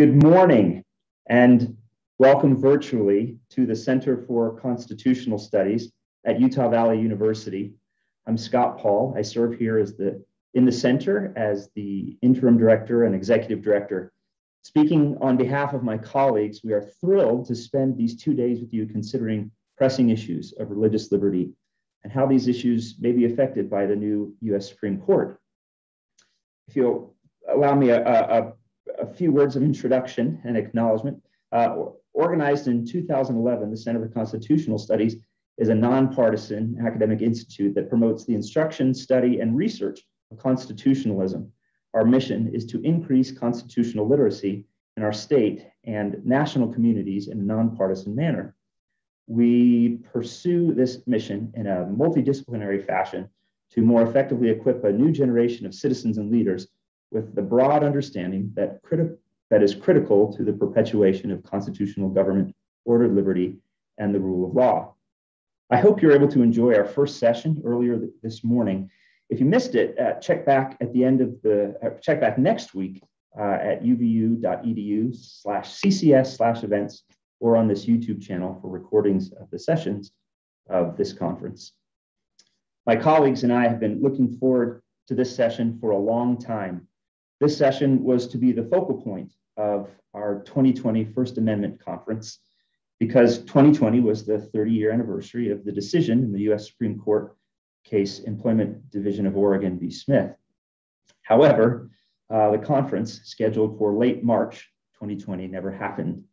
Good morning and welcome virtually to the Center for Constitutional Studies at Utah Valley University. I'm Scott Paul. I serve here as the in the center as the interim director and executive director. Speaking on behalf of my colleagues, we are thrilled to spend these two days with you considering pressing issues of religious liberty and how these issues may be affected by the new US Supreme Court. If you'll allow me a, a, few words of introduction and acknowledgement. Uh, organized in 2011, the Center for Constitutional Studies is a nonpartisan academic institute that promotes the instruction, study, and research of constitutionalism. Our mission is to increase constitutional literacy in our state and national communities in a nonpartisan manner. We pursue this mission in a multidisciplinary fashion to more effectively equip a new generation of citizens and leaders with the broad understanding that, criti- that is critical to the perpetuation of constitutional government, ordered liberty, and the rule of law. I hope you're able to enjoy our first session earlier th- this morning. If you missed it, uh, check back at the end of the, uh, check back next week uh, at uvu.edu slash ccs slash events or on this YouTube channel for recordings of the sessions of this conference. My colleagues and I have been looking forward to this session for a long time. This session was to be the focal point of our 2020 First Amendment Conference because 2020 was the 30 year anniversary of the decision in the US Supreme Court case Employment Division of Oregon v. Smith. However, uh, the conference scheduled for late March 2020 never happened.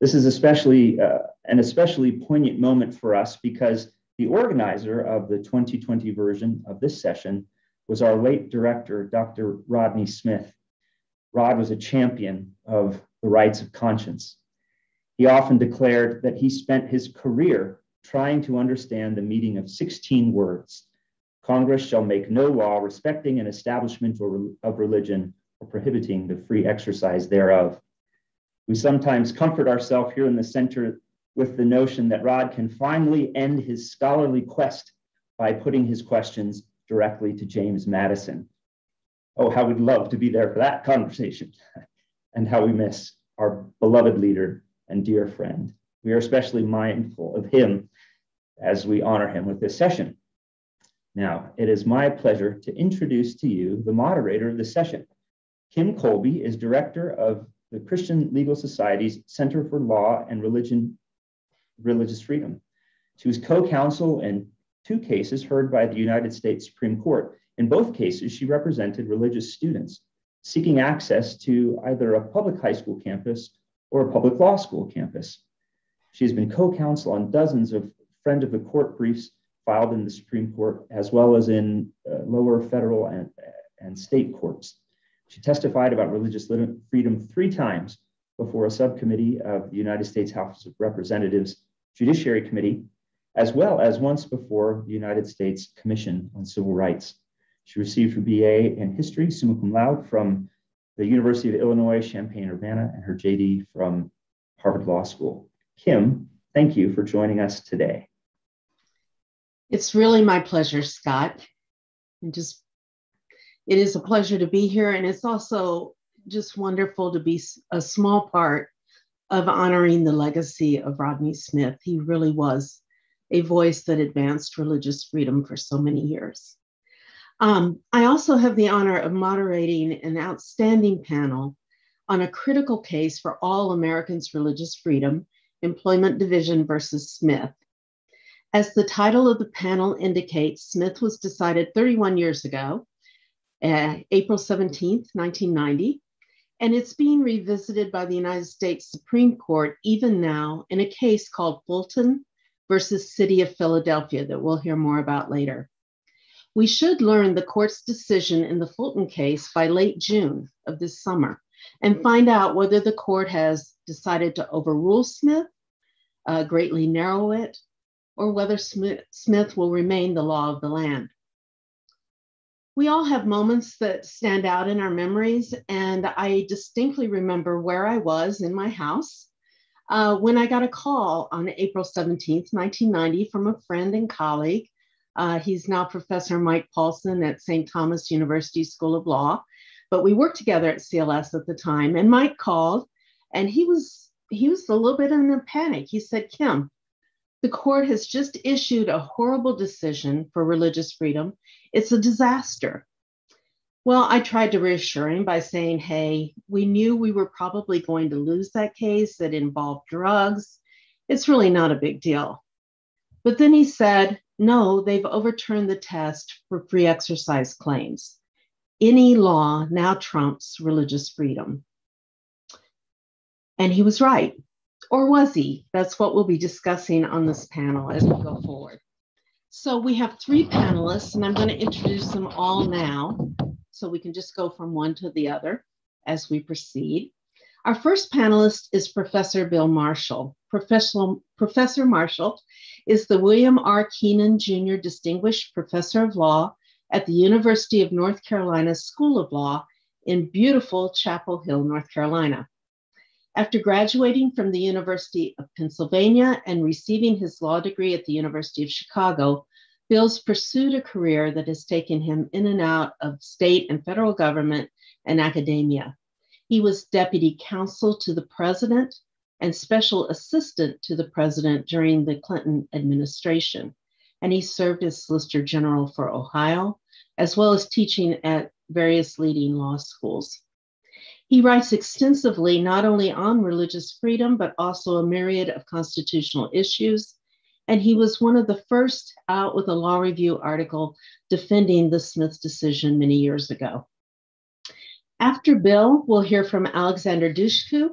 This is especially uh, an especially poignant moment for us because the organizer of the 2020 version of this session was our late director, Dr. Rodney Smith. Rod was a champion of the rights of conscience. He often declared that he spent his career trying to understand the meaning of 16 words Congress shall make no law respecting an establishment of religion or prohibiting the free exercise thereof. We sometimes comfort ourselves here in the center with the notion that Rod can finally end his scholarly quest by putting his questions directly to James Madison. Oh, how we'd love to be there for that conversation, and how we miss our beloved leader and dear friend. We are especially mindful of him as we honor him with this session. Now, it is my pleasure to introduce to you the moderator of the session. Kim Colby is director of the Christian Legal Society's Center for Law and Religion, Religious Freedom. She was co-counsel in two cases heard by the United States Supreme Court. In both cases, she represented religious students seeking access to either a public high school campus or a public law school campus. She has been co counsel on dozens of friend of the court briefs filed in the Supreme Court, as well as in uh, lower federal and, and state courts. She testified about religious freedom three times before a subcommittee of the United States House of Representatives Judiciary Committee as well as once before the United States Commission on Civil Rights. She received her BA in history, summa cum laude, from the University of Illinois Champaign-Urbana and her JD from Harvard Law School. Kim, thank you for joining us today. It's really my pleasure, Scott. And just it is a pleasure to be here, and it's also just wonderful to be a small part of honoring the legacy of Rodney Smith. He really was a voice that advanced religious freedom for so many years. Um, I also have the honor of moderating an outstanding panel on a critical case for all Americans' religious freedom, Employment Division versus Smith. As the title of the panel indicates, Smith was decided 31 years ago, uh, April 17, 1990, and it's being revisited by the United States Supreme Court even now in a case called Fulton versus City of Philadelphia that we'll hear more about later. We should learn the court's decision in the Fulton case by late June of this summer and find out whether the court has decided to overrule Smith, uh, greatly narrow it, or whether Smith, Smith will remain the law of the land. We all have moments that stand out in our memories, and I distinctly remember where I was in my house uh, when I got a call on April 17th, 1990, from a friend and colleague. Uh, he's now Professor Mike Paulsen at St. Thomas University School of Law, but we worked together at CLS at the time. And Mike called And he was he was a little bit in a panic. He said, Kim, the court has just issued a horrible decision for religious freedom. It's a disaster. Well, I tried to reassure him by saying, hey, we knew we were probably going to lose that case that involved drugs. It's really not a big deal. But then he said, no, they've overturned the test for free exercise claims. Any law now trumps religious freedom. And he was right. Or was he? That's what we'll be discussing on this panel as we go forward. So we have three panelists, and I'm going to introduce them all now so we can just go from one to the other as we proceed. Our first panelist is Professor Bill Marshall. Professor, Professor Marshall is the William R. Kenan Jr. Distinguished Professor of Law at the University of North Carolina School of Law in beautiful Chapel Hill, North Carolina. After graduating from the University of Pennsylvania and receiving his law degree at the University of Chicago, Bill's pursued a career that has taken him in and out of state and federal government and academia. He was deputy counsel to the president and special assistant to the president during the Clinton administration. And he served as Solicitor General for Ohio, as well as teaching at various leading law schools. He writes extensively not only on religious freedom, but also a myriad of constitutional issues and he was one of the first out with a law review article defending the Smith decision many years ago. After Bill, we'll hear from Alexander Dushku,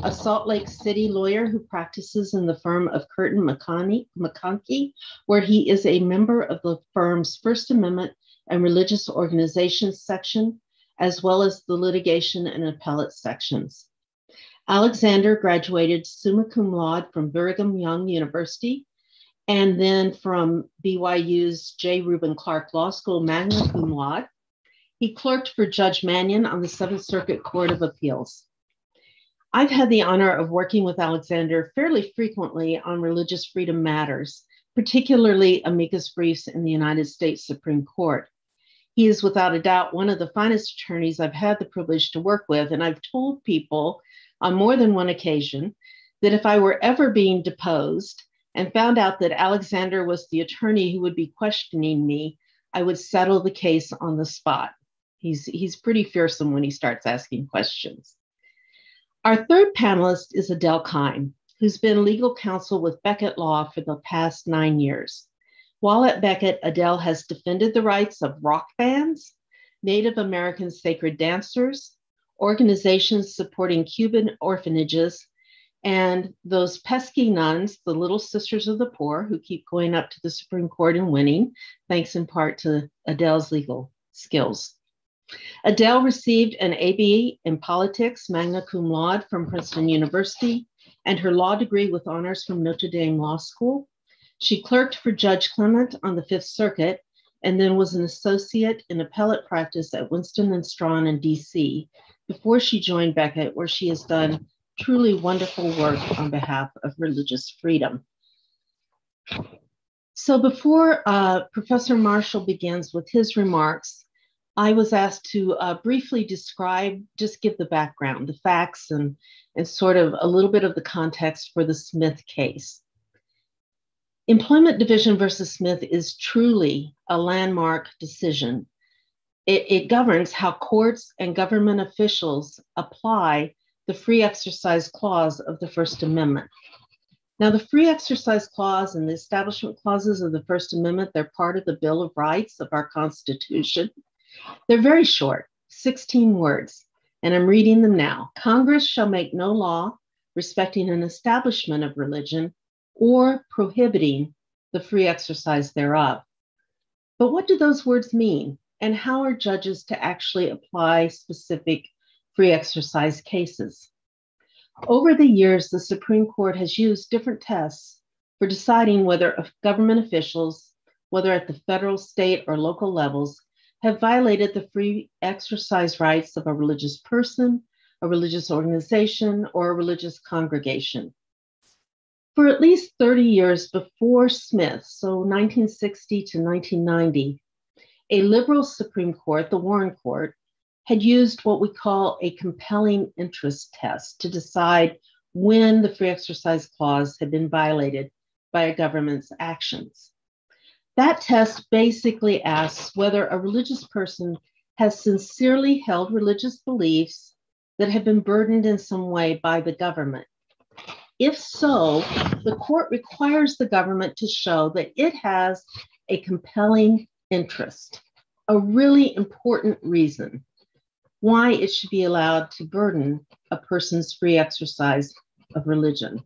a Salt Lake City lawyer who practices in the firm of Kirton McConkie, where he is a member of the firm's First Amendment and Religious Organizations section, as well as the litigation and appellate sections. Alexander graduated summa cum laude from Brigham Young University and then from BYU's J. Reuben Clark Law School, magna cum laude. He clerked for Judge Manion on the Seventh Circuit Court of Appeals. I've had the honor of working with Alexander fairly frequently on religious freedom matters, particularly amicus briefs in the United States Supreme Court. He is without a doubt one of the finest attorneys I've had the privilege to work with, and I've told people on more than one occasion that if I were ever being deposed, and found out that Alexander was the attorney who would be questioning me, I would settle the case on the spot. He's, he's pretty fearsome when he starts asking questions. Our third panelist is Adele Keim, who's been legal counsel with Becket Law for the past nine years. While at Becket, Adele has defended the rights of rock bands, Native American sacred dancers, organizations supporting Cuban orphanages, and those pesky nuns, the little sisters of the poor, who keep going up to the Supreme Court and winning, thanks in part to Adele's legal skills. Adele received an AB in politics, magna cum laude from Princeton University, and her law degree with honors from Notre Dame Law School. She clerked for Judge Clement on the Fifth Circuit and then was an associate in appellate practice at Winston and Strawn in DC before she joined Becket, where she has done truly wonderful work on behalf of religious freedom. So before uh, Professor Marshall begins with his remarks, I was asked to uh, briefly describe, just give the background, the facts, and, and sort of a little bit of the context for the Smith case. Employment Division versus Smith is truly a landmark decision. It, it governs how courts and government officials apply the Free Exercise Clause of the First Amendment. Now, the Free Exercise Clause and the Establishment Clauses of the First Amendment, they're part of the Bill of Rights of our Constitution. They're very short, 16 words, and I'm reading them now. Congress shall make no law respecting an establishment of religion or prohibiting the free exercise thereof. But what do those words mean? And how are judges to actually apply specific free exercise cases. Over the years, the Supreme Court has used different tests for deciding whether government officials, whether at the federal, state, or local levels, have violated the free exercise rights of a religious person, a religious organization, or a religious congregation. For at least 30 years before Smith, so 1960 to 1990, a liberal Supreme Court, the Warren Court, had used what we call a compelling interest test to decide when the free exercise clause had been violated by a government's actions. That test basically asks whether a religious person has sincerely held religious beliefs that have been burdened in some way by the government. If so, the court requires the government to show that it has a compelling interest, a really important reason why it should be allowed to burden a person's free exercise of religion.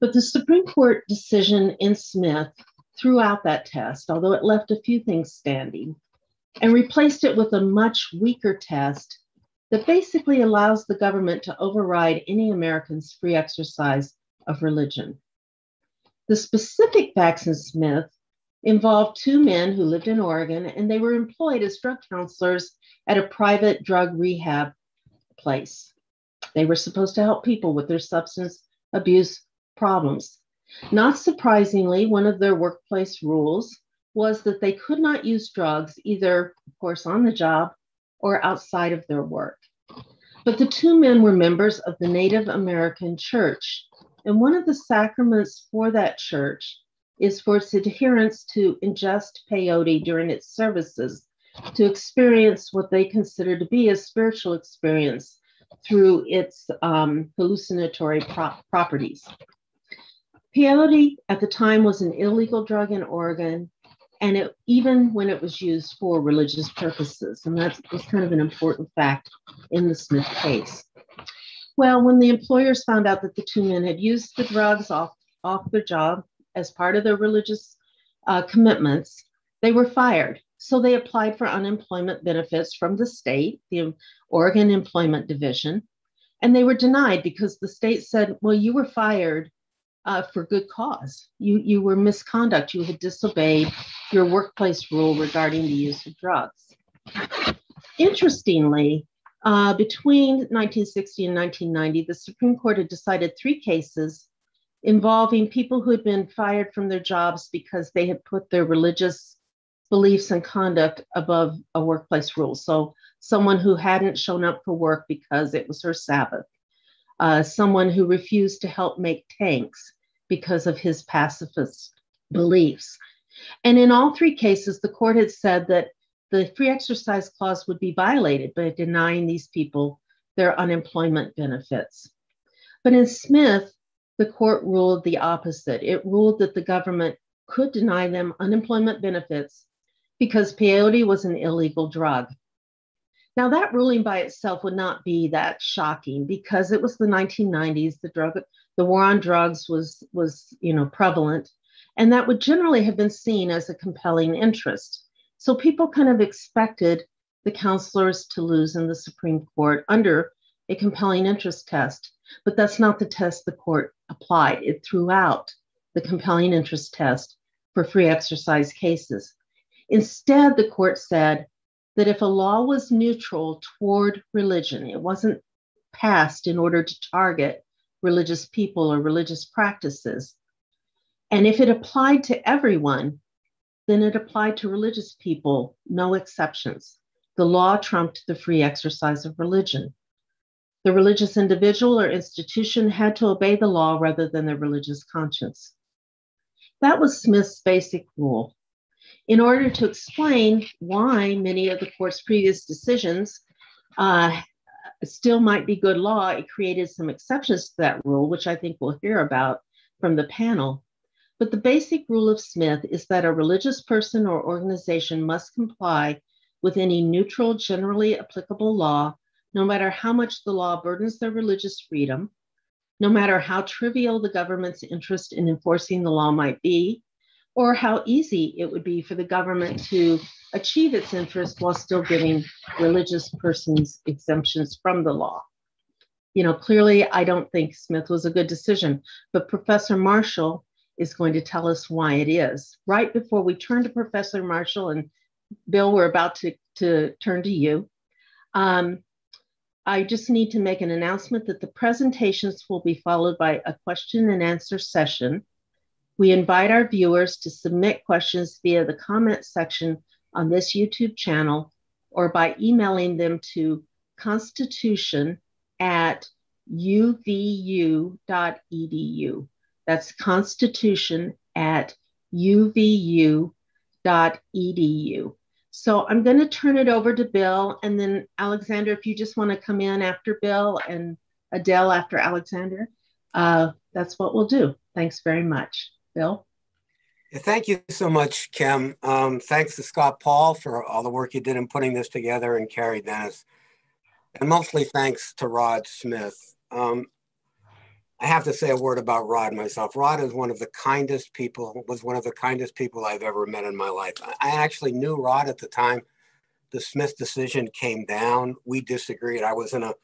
But the Supreme Court decision in Smith threw out that test, although it left a few things standing, and replaced it with a much weaker test that basically allows the government to override any American's free exercise of religion. The specific facts in Smith involved two men who lived in Oregon and they were employed as drug counselors at a private drug rehab place. They were supposed to help people with their substance abuse problems. Not surprisingly, one of their workplace rules was that they could not use drugs either, of course, on the job or outside of their work. But the two men were members of the Native American church. And one of the sacraments for that church is for its adherents to ingest peyote during its services to experience what they consider to be a spiritual experience through its um, hallucinatory pro- properties. Peyote at the time was an illegal drug in Oregon, and it, even when it was used for religious purposes, and that was kind of an important fact in the Smith case. Well, when the employers found out that the two men had used the drugs off, off their job as part of their religious uh, commitments, they were fired. So they applied for unemployment benefits from the state, the Oregon Employment Division, and they were denied because the state said, well, you were fired uh, for good cause. You, you were misconduct. You had disobeyed your workplace rule regarding the use of drugs. Interestingly, uh, between 1960 and 1990, the Supreme Court had decided three cases involving people who had been fired from their jobs because they had put their religious beliefs and conduct above a workplace rule. So, someone who hadn't shown up for work because it was her Sabbath, uh, someone who refused to help make tanks because of his pacifist beliefs. And in all three cases, the court had said that the free exercise clause would be violated by denying these people their unemployment benefits. But in Smith, the court ruled the opposite. It ruled that the government could deny them unemployment benefits because peyote was an illegal drug. Now, that ruling by itself would not be that shocking because it was the 1990s. The drug, the war on drugs was was you know prevalent, and that would generally have been seen as a compelling interest. So people kind of expected the counselors to lose in the Supreme Court under a compelling interest test, but that's not the test the court applied. It threw out the compelling interest test for free exercise cases. Instead, the court said that if a law was neutral toward religion, it wasn't passed in order to target religious people or religious practices. And if it applied to everyone, then it applied to religious people, no exceptions. The law trumped the free exercise of religion. The religious individual or institution had to obey the law rather than their religious conscience. That was Smith's basic rule. In order to explain why many of the court's previous decisions uh, still might be good law, it created some exceptions to that rule, which I think we'll hear about from the panel. But the basic rule of Smith is that a religious person or organization must comply with any neutral, generally applicable law, no matter how much the law burdens their religious freedom, no matter how trivial the government's interest in enforcing the law might be, or how easy it would be for the government to achieve its interest while still giving religious persons exemptions from the law. You know, clearly, I don't think Smith was a good decision, but Professor Marshall is going to tell us why it is. Right before we turn to Professor Marshall and Bill, we're about to, to turn to you. Um, I just need to make an announcement that the presentations will be followed by a question and answer session we invite our viewers to submit questions via the comment section on this YouTube channel or by emailing them to constitution at uvu.edu. That's constitution at uvu.edu. So I'm going to turn it over to Bill. And then, Alexander, if you just want to come in after Bill and Adele after Alexander, uh, that's what we'll do. Thanks very much. Bill? Thank you so much, Kim. Um, thanks to Scott Paul for all the work you did in putting this together and Carrie Dennis. And mostly thanks to Rod Smith. Um, I have to say a word about Rod myself. Rod is one of the kindest people, was one of the kindest people I've ever met in my life. I actually knew Rod at the time the Smith decision came down. We disagreed. I was in a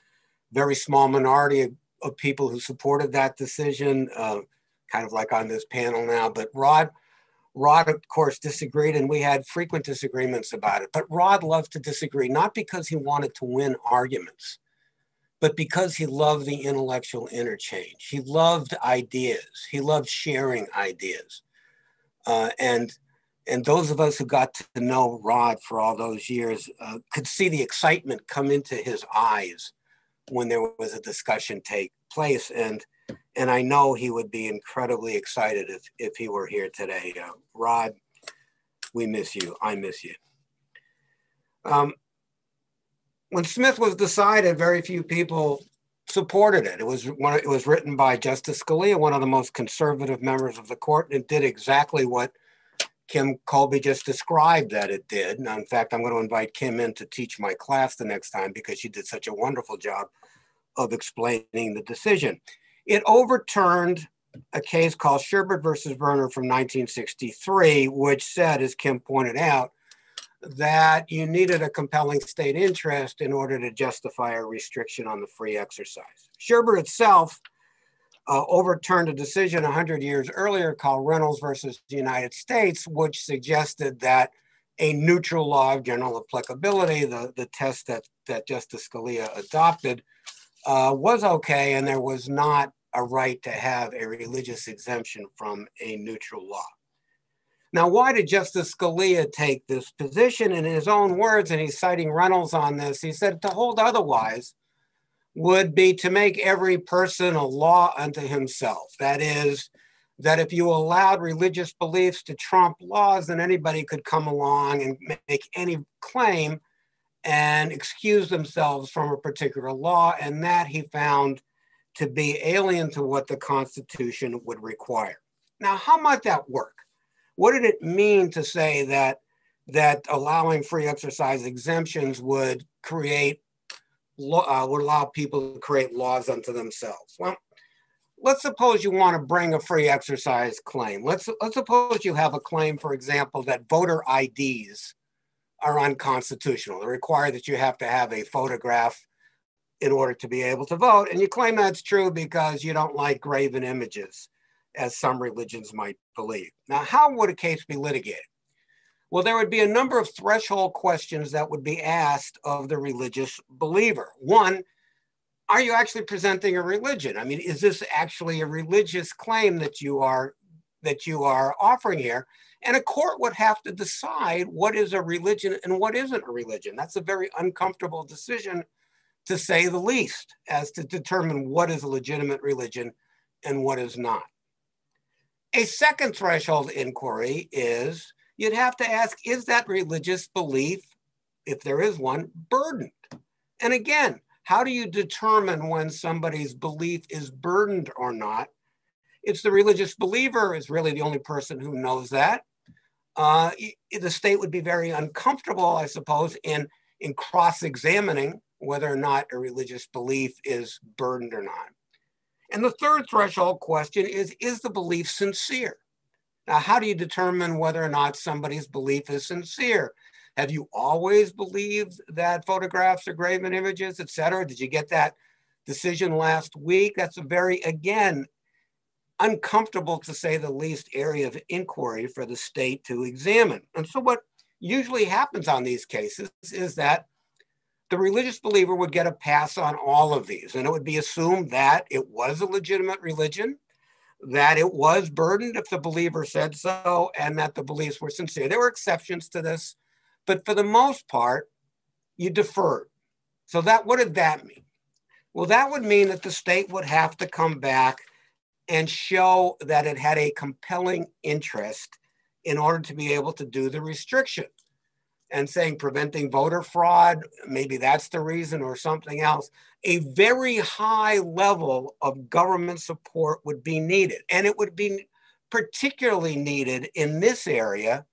very small minority of, of people who supported that decision, uh, kind of like on this panel now. But Rod, Rod, of course, disagreed, and we had frequent disagreements about it. But Rod loved to disagree, not because he wanted to win arguments but because he loved the intellectual interchange. He loved ideas. He loved sharing ideas. Uh, and and those of us who got to know Rod for all those years uh, could see the excitement come into his eyes when there was a discussion take place. And and I know he would be incredibly excited if if he were here today. Uh, Rod, we miss you. I miss you. Um, when Smith was decided, very few people supported it. It was one, it was written by Justice Scalia, one of the most conservative members of the court, and it did exactly what Kim Colby just described that it did. In fact, I'm going to invite Kim in to teach my class the next time because she did such a wonderful job of explaining the decision. It overturned a case called Sherbert versus Verner from 1963, which said, as Kim pointed out, that you needed a compelling state interest in order to justify a restriction on the free exercise. Sherbert itself uh, overturned a decision 100 years earlier called Reynolds versus the United States, which suggested that a neutral law of general applicability, the, the test that, that Justice Scalia adopted, uh, was okay, and there was not a right to have a religious exemption from a neutral law. Now, why did Justice Scalia take this position? In his own words, and he's citing Reynolds on this, he said to hold otherwise would be to make every person a law unto himself. That is, that if you allowed religious beliefs to trump laws, then anybody could come along and make any claim and excuse themselves from a particular law. And that he found to be alien to what the Constitution would require. Now, how might that work? What did it mean to say that that allowing free exercise exemptions would create uh, would allow people to create laws unto themselves? Well, let's suppose you want to bring a free exercise claim. Let's let's suppose you have a claim, for example, that voter IDs are unconstitutional. They require that you have to have a photograph in order to be able to vote, and you claim that's true because you don't like graven images as some religions might believe. Now, how would a case be litigated? Well, there would be a number of threshold questions that would be asked of the religious believer. One, are you actually presenting a religion? I mean, is this actually a religious claim that you are that you are offering here? And a court would have to decide what is a religion and what isn't a religion. That's a very uncomfortable decision, to say the least, as to determine what is a legitimate religion and what is not. A second threshold inquiry is you'd have to ask is that religious belief, if there is one, burdened? And again, how do you determine when somebody's belief is burdened or not? It's the religious believer is really the only person who knows that. Uh, the state would be very uncomfortable, I suppose, in, in cross-examining whether or not a religious belief is burdened or not. And the third threshold question is Is the belief sincere? Now, how do you determine whether or not somebody's belief is sincere? Have you always believed that photographs are graven images, et cetera? Did you get that decision last week? That's a very, again, uncomfortable to say the least area of inquiry for the state to examine. And so, what usually happens on these cases is that the religious believer would get a pass on all of these. And it would be assumed that it was a legitimate religion, that it was burdened if the believer said so, and that the beliefs were sincere. There were exceptions to this, but for the most part, you deferred. So that what did that mean? Well, that would mean that the state would have to come back and show that it had a compelling interest in order to be able to do the restriction. And saying preventing voter fraud, maybe that's the reason or something else. A very high level of government support would be needed. And it would be particularly needed in this area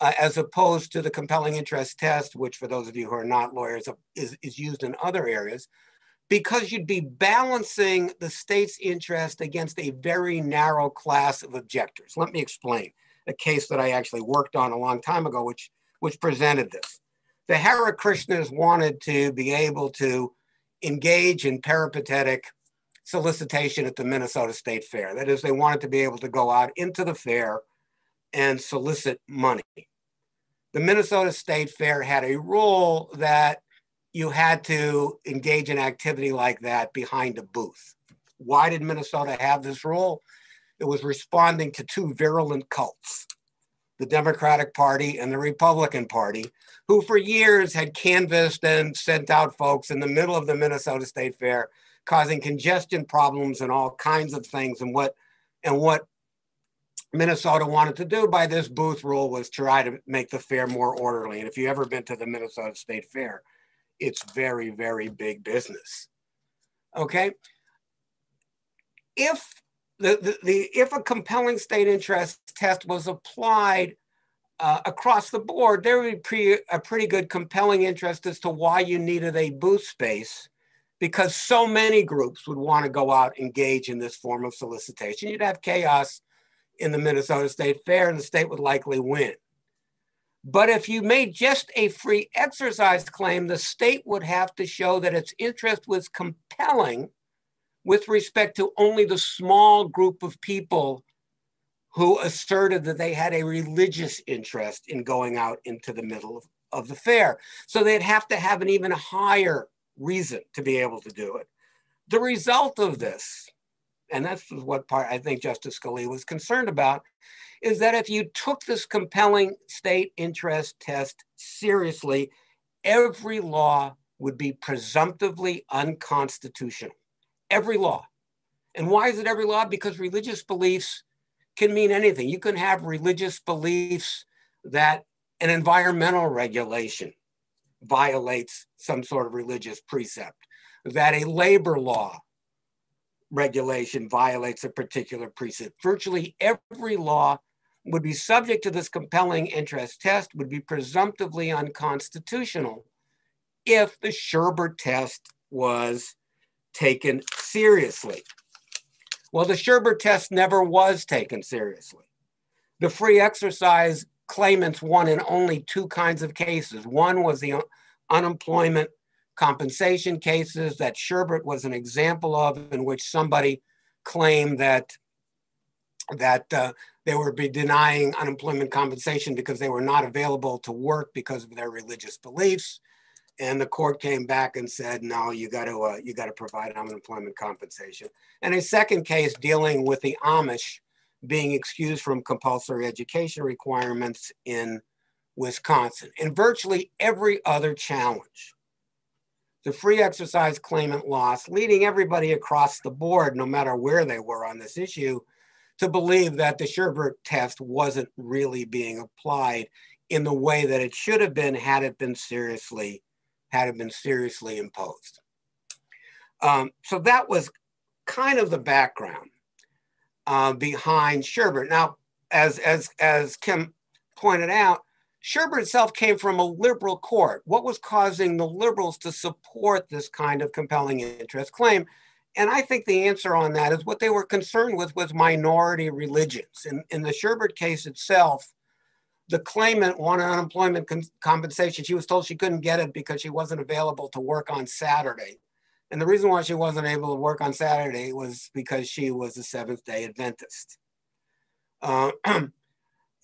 uh, as opposed to the compelling interest test, which for those of you who are not lawyers is, is used in other areas, because you'd be balancing the state's interest against a very narrow class of objectors. Let me explain a case that I actually worked on a long time ago, which, which presented this. The Hare Krishnas wanted to be able to engage in peripatetic solicitation at the Minnesota State Fair. That is, they wanted to be able to go out into the fair and solicit money. The Minnesota State Fair had a rule that you had to engage in activity like that behind a booth. Why did Minnesota have this rule? It was responding to two virulent cults the Democratic Party and the Republican Party, who for years had canvassed and sent out folks in the middle of the Minnesota State Fair causing congestion problems and all kinds of things. And what and what Minnesota wanted to do by this booth rule was try to make the fair more orderly. And if you've ever been to the Minnesota State Fair, it's very, very big business. Okay. If the, the, if a compelling state interest test was applied uh, across the board, there would be a pretty good compelling interest as to why you needed a booth space because so many groups would want to go out engage in this form of solicitation. You'd have chaos in the Minnesota State Fair and the state would likely win. But if you made just a free exercise claim, the state would have to show that its interest was compelling with respect to only the small group of people who asserted that they had a religious interest in going out into the middle of, of the fair. So they'd have to have an even higher reason to be able to do it. The result of this, and that's what part I think Justice Scalia was concerned about, is that if you took this compelling state interest test seriously, every law would be presumptively unconstitutional. Every law. And why is it every law? Because religious beliefs can mean anything. You can have religious beliefs that an environmental regulation violates some sort of religious precept, that a labor law regulation violates a particular precept. Virtually every law would be subject to this compelling interest test, would be presumptively unconstitutional if the Sherbert test was taken seriously. Well, the Sherbert test never was taken seriously. The free exercise claimants won in only two kinds of cases. One was the unemployment compensation cases that Sherbert was an example of, in which somebody claimed that that uh, they would be denying unemployment compensation because they were not available to work because of their religious beliefs. And the court came back and said, no, you got to uh, you got to provide unemployment compensation. And a second case dealing with the Amish being excused from compulsory education requirements in Wisconsin. In virtually every other challenge, the free exercise claimant lost, leading everybody across the board, no matter where they were on this issue, to believe that the Sherbert test wasn't really being applied in the way that it should have been had it been seriously had it been seriously imposed. Um, so that was kind of the background uh, behind Sherbert. Now, as, as, as Kim pointed out, Sherbert itself came from a liberal court. What was causing the liberals to support this kind of compelling interest claim? And I think the answer on that is what they were concerned with was minority religions. In, in the Sherbert case itself, the claimant wanted unemployment compensation. She was told she couldn't get it because she wasn't available to work on Saturday. And the reason why she wasn't able to work on Saturday was because she was a Seventh day Adventist. Uh,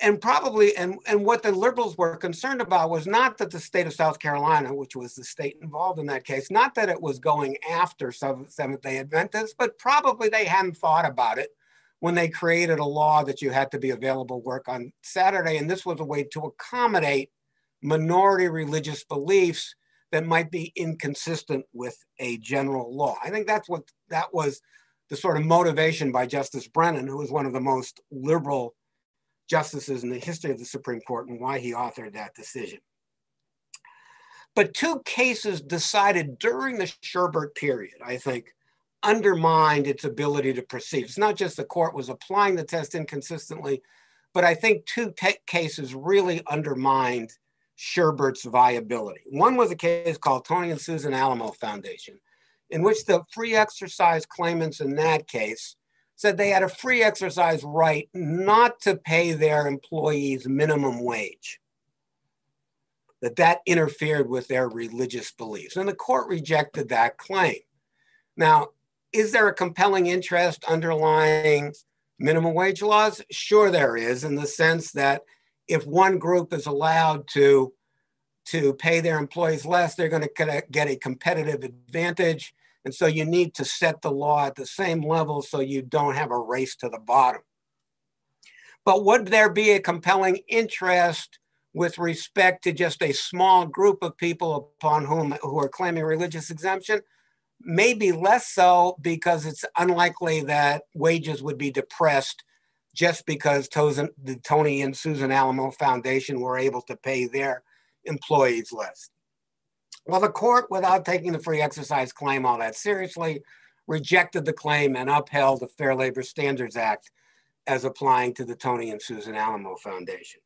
and probably, and, and what the liberals were concerned about was not that the state of South Carolina, which was the state involved in that case, not that it was going after Seventh day Adventists, but probably they hadn't thought about it when they created a law that you had to be available work on Saturday. And this was a way to accommodate minority religious beliefs that might be inconsistent with a general law. I think that's what that was the sort of motivation by Justice Brennan, who was one of the most liberal justices in the history of the Supreme Court, and why he authored that decision. But two cases decided during the Sherbert period, I think, undermined its ability to proceed. It's not just the court was applying the test inconsistently, but I think two cases really undermined Sherbert's viability. One was a case called Tony and Susan Alamo Foundation, in which the free exercise claimants in that case said they had a free exercise right not to pay their employees minimum wage that that interfered with their religious beliefs and the court rejected that claim now is there a compelling interest underlying minimum wage laws sure there is in the sense that if one group is allowed to to pay their employees less they're going to get a competitive advantage and so you need to set the law at the same level so you don't have a race to the bottom. But would there be a compelling interest with respect to just a small group of people upon whom who are claiming religious exemption? Maybe less so because it's unlikely that wages would be depressed just because the Tony and Susan Alamo Foundation were able to pay their employees less. Well, the court, without taking the free exercise claim all that seriously, rejected the claim and upheld the Fair Labor Standards Act as applying to the Tony and Susan Alamo Foundation.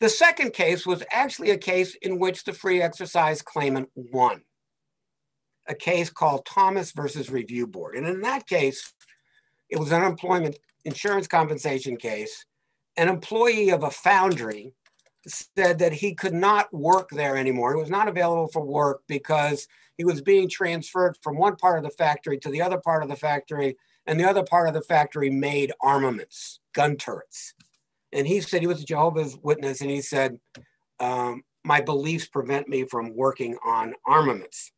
The second case was actually a case in which the free exercise claimant won, a case called Thomas versus Review Board. And in that case, it was an unemployment insurance compensation case. An employee of a foundry said that he could not work there anymore. He was not available for work because he was being transferred from one part of the factory to the other part of the factory, and the other part of the factory made armaments, gun turrets. And he said he was a Jehovah's Witness, and he said, um, My beliefs prevent me from working on armaments.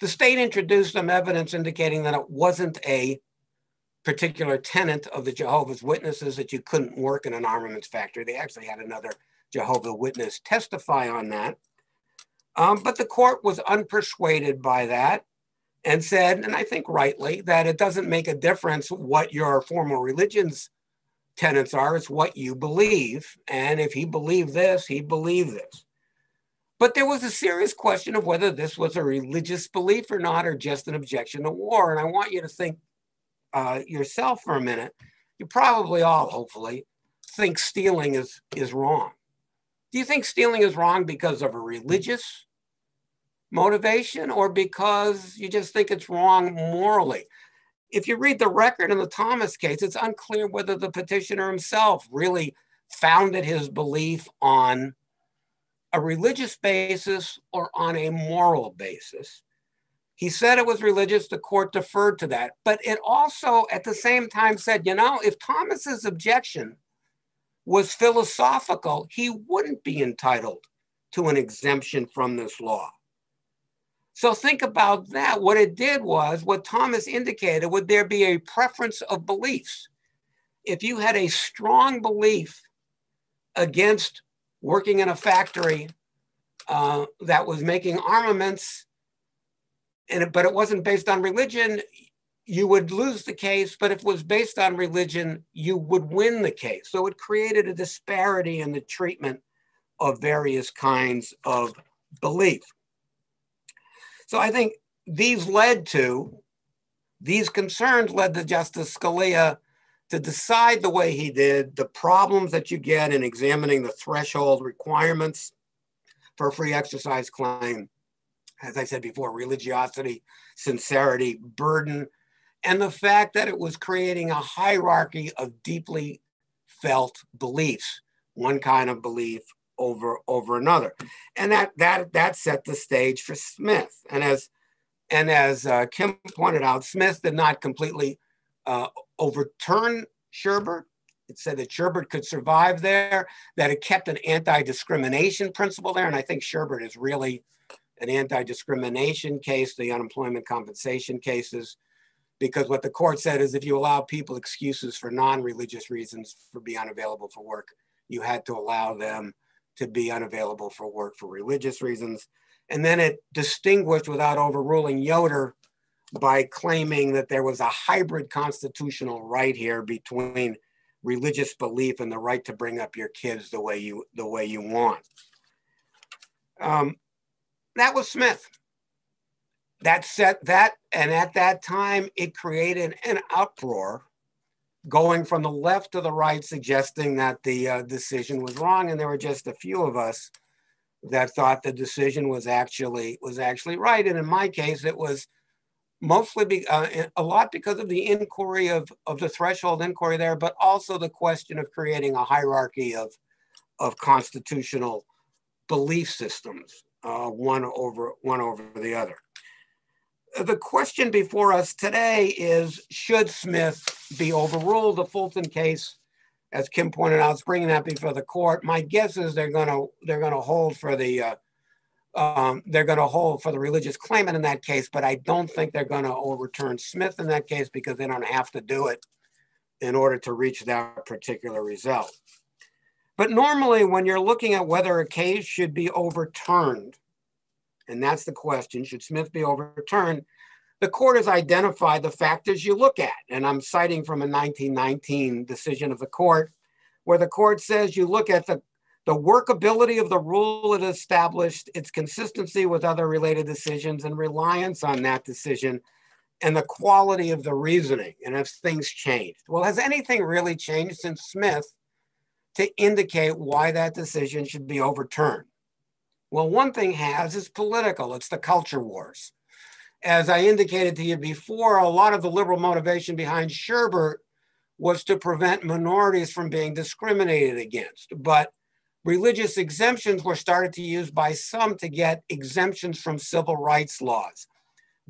The state introduced some evidence indicating that it wasn't a particular tenet of the Jehovah's Witnesses that you couldn't work in an armaments factory. They actually had another Jehovah Witness testify on that. Um, but the court was unpersuaded by that and said, and I think rightly, that it doesn't make a difference what your formal religion's tenets are, it's what you believe. And if he believed this, he believed this. But there was a serious question of whether this was a religious belief or not, or just an objection to war. And I want you to think uh, yourself for a minute. You probably all, hopefully, think stealing is, is wrong. Do you think stealing is wrong because of a religious motivation or because you just think it's wrong morally? If you read the record in the Thomas case, it's unclear whether the petitioner himself really founded his belief on a religious basis or on a moral basis. He said it was religious, the court deferred to that. But it also, at the same time, said, you know, if Thomas's objection was philosophical, he wouldn't be entitled to an exemption from this law. So think about that. What it did was what Thomas indicated would there be a preference of beliefs? If you had a strong belief against working in a factory uh, that was making armaments, and but it wasn't based on religion, you would lose the case, but if it was based on religion, you would win the case. So it created a disparity in the treatment of various kinds of belief. So I think these led to, these concerns led to Justice Scalia to decide the way he did, the problems that you get in examining the threshold requirements for a free exercise claim. As I said before, religiosity, sincerity, burden, and the fact that it was creating a hierarchy of deeply felt beliefs, one kind of belief over over another, and that that that set the stage for Smith. And as and as uh, Kim pointed out, Smith did not completely uh, overturn Sherbert. It said that Sherbert could survive there, that it kept an anti-discrimination principle there, and I think Sherbert is really an anti-discrimination case. The unemployment compensation cases because what the court said is if you allow people excuses for non-religious reasons for being unavailable for work, you had to allow them to be unavailable for work for religious reasons. And then it distinguished without overruling Yoder by claiming that there was a hybrid constitutional right here between religious belief and the right to bring up your kids the way you the way you want. Um, that was Smith. That set that, and at that time, it created an uproar going from the left to the right, suggesting that the uh, decision was wrong, and there were just a few of us that thought the decision was actually was actually right. And in my case, it was mostly be, uh, a lot because of the inquiry of, of the threshold inquiry there, but also the question of creating a hierarchy of, of constitutional belief systems, uh, one over one over the other. The question before us today is, should Smith be overruled? The Fulton case, as Kim pointed out, is bringing that before the court. My guess is they're going to they're to hold for the uh, um, they're going to hold for the religious claimant in that case, but I don't think they're going to overturn Smith in that case because they don't have to do it in order to reach that particular result. But normally, when you're looking at whether a case should be overturned, and that's the question should Smith be overturned? The court has identified the factors you look at. And I'm citing from a 1919 decision of the court, where the court says you look at the the workability of the rule it established, its consistency with other related decisions, and reliance on that decision, and the quality of the reasoning, and if things changed. Well, has anything really changed since Smith to indicate why that decision should be overturned? Well, one thing has is political, it's the culture wars. As I indicated to you before, a lot of the liberal motivation behind Sherbert was to prevent minorities from being discriminated against. But religious exemptions were started to use by some to get exemptions from civil rights laws.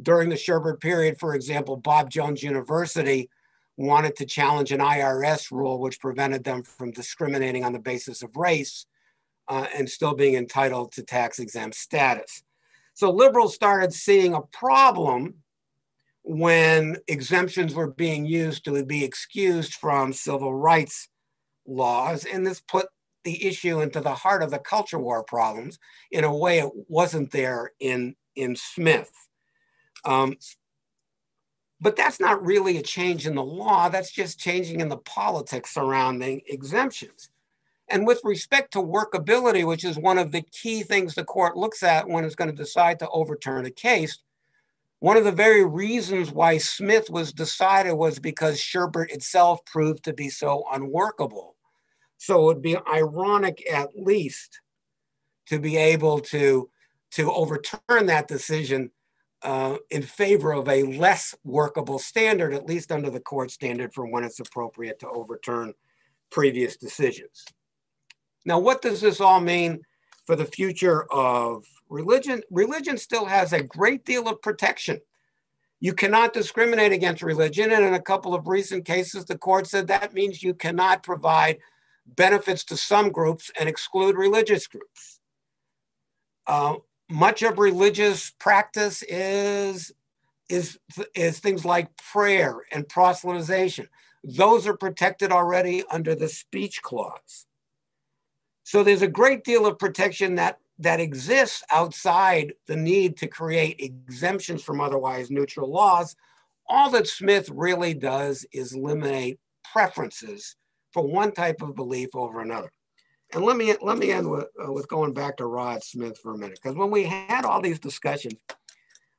During the Sherbert period, for example, Bob Jones University wanted to challenge an IRS rule which prevented them from discriminating on the basis of race uh, and still being entitled to tax exempt status. So liberals started seeing a problem when exemptions were being used to be excused from civil rights laws, and this put the issue into the heart of the culture war problems in a way it wasn't there in, in Smith. Um, but that's not really a change in the law, that's just changing in the politics surrounding exemptions. And with respect to workability, which is one of the key things the court looks at when it's going to decide to overturn a case, one of the very reasons why Smith was decided was because Sherbert itself proved to be so unworkable. So it would be ironic, at least, to be able to, to overturn that decision uh, in favor of a less workable standard, at least under the court standard for when it's appropriate to overturn previous decisions. Now, what does this all mean for the future of religion? Religion still has a great deal of protection. You cannot discriminate against religion. And in a couple of recent cases, the court said that means you cannot provide benefits to some groups and exclude religious groups. Uh, much of religious practice is, is, is things like prayer and proselytization. Those are protected already under the speech clause. So there's a great deal of protection that, that exists outside the need to create exemptions from otherwise neutral laws. All that Smith really does is eliminate preferences for one type of belief over another. And let me let me end with, uh, with going back to Rod Smith for a minute, because when we had all these discussions,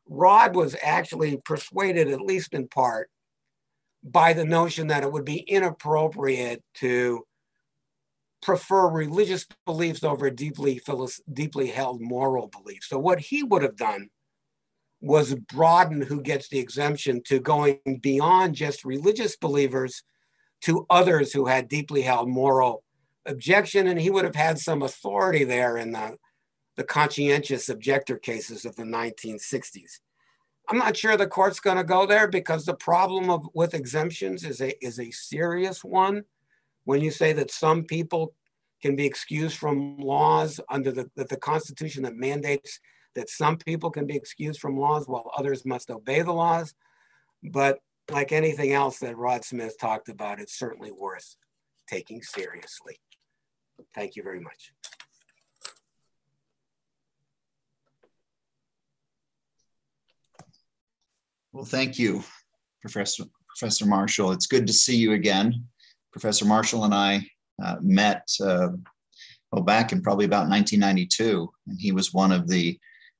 Rod was actually persuaded, at least in part, by the notion that it would be inappropriate to prefer religious beliefs over deeply deeply held moral beliefs. So what he would have done was broaden who gets the exemption to going beyond just religious believers to others who had deeply held moral objection, and he would have had some authority there in the, the conscientious objector cases of the 1960s. I'm not sure the court's going to go there because the problem of with exemptions is a is a serious one. When you say that some people can be excused from laws under the, the, the Constitution that mandates that some people can be excused from laws while others must obey the laws. But like anything else that Rod Smith talked about, it's certainly worth taking seriously. Thank you very much. Well, thank you, Professor, Professor Marshall. It's good to see you again. Professor Marshall and I uh, met uh, well, back in probably about 1992, and he was one of the,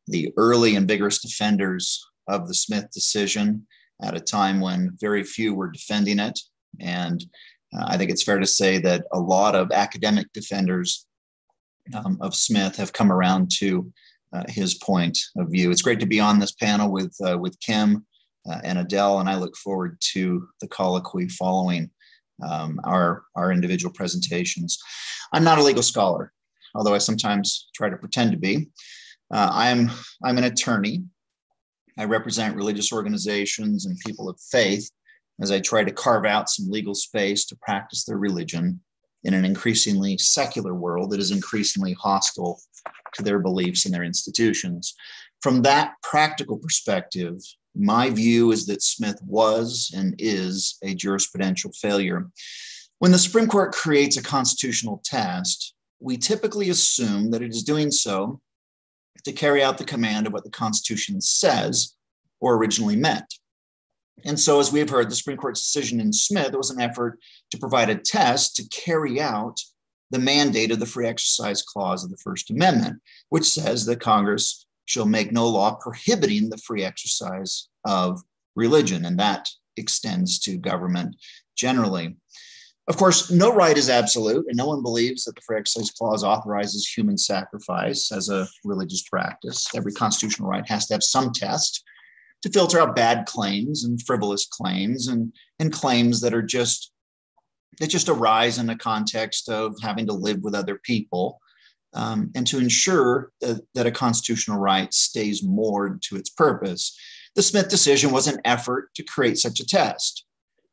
the early and vigorous defenders of the Smith decision at a time when very few were defending it. And uh, I think it's fair to say that a lot of academic defenders um, of Smith have come around to uh, his point of view. It's great to be on this panel with, uh, with Kim uh, and Adele, and I look forward to the colloquy following um, our, our individual presentations. I'm not a legal scholar, although I sometimes try to pretend to be. Uh, I'm, I'm an attorney. I represent religious organizations and people of faith as I try to carve out some legal space to practice their religion in an increasingly secular world that is increasingly hostile to their beliefs and their institutions. From that practical perspective, my view is that Smith was and is a jurisprudential failure. When the Supreme Court creates a constitutional test, we typically assume that it is doing so to carry out the command of what the Constitution says or originally meant. And so, as we have heard, the Supreme Court's decision in Smith was an effort to provide a test to carry out the mandate of the Free Exercise Clause of the First Amendment, which says that Congress shall make no law prohibiting the free exercise of religion, and that extends to government generally. Of course, no right is absolute, and no one believes that the Free Exercise Clause authorizes human sacrifice as a religious practice. Every constitutional right has to have some test to filter out bad claims and frivolous claims and, and claims that are just that just arise in the context of having to live with other people um, and to ensure that, that a constitutional right stays moored to its purpose. The Smith decision was an effort to create such a test.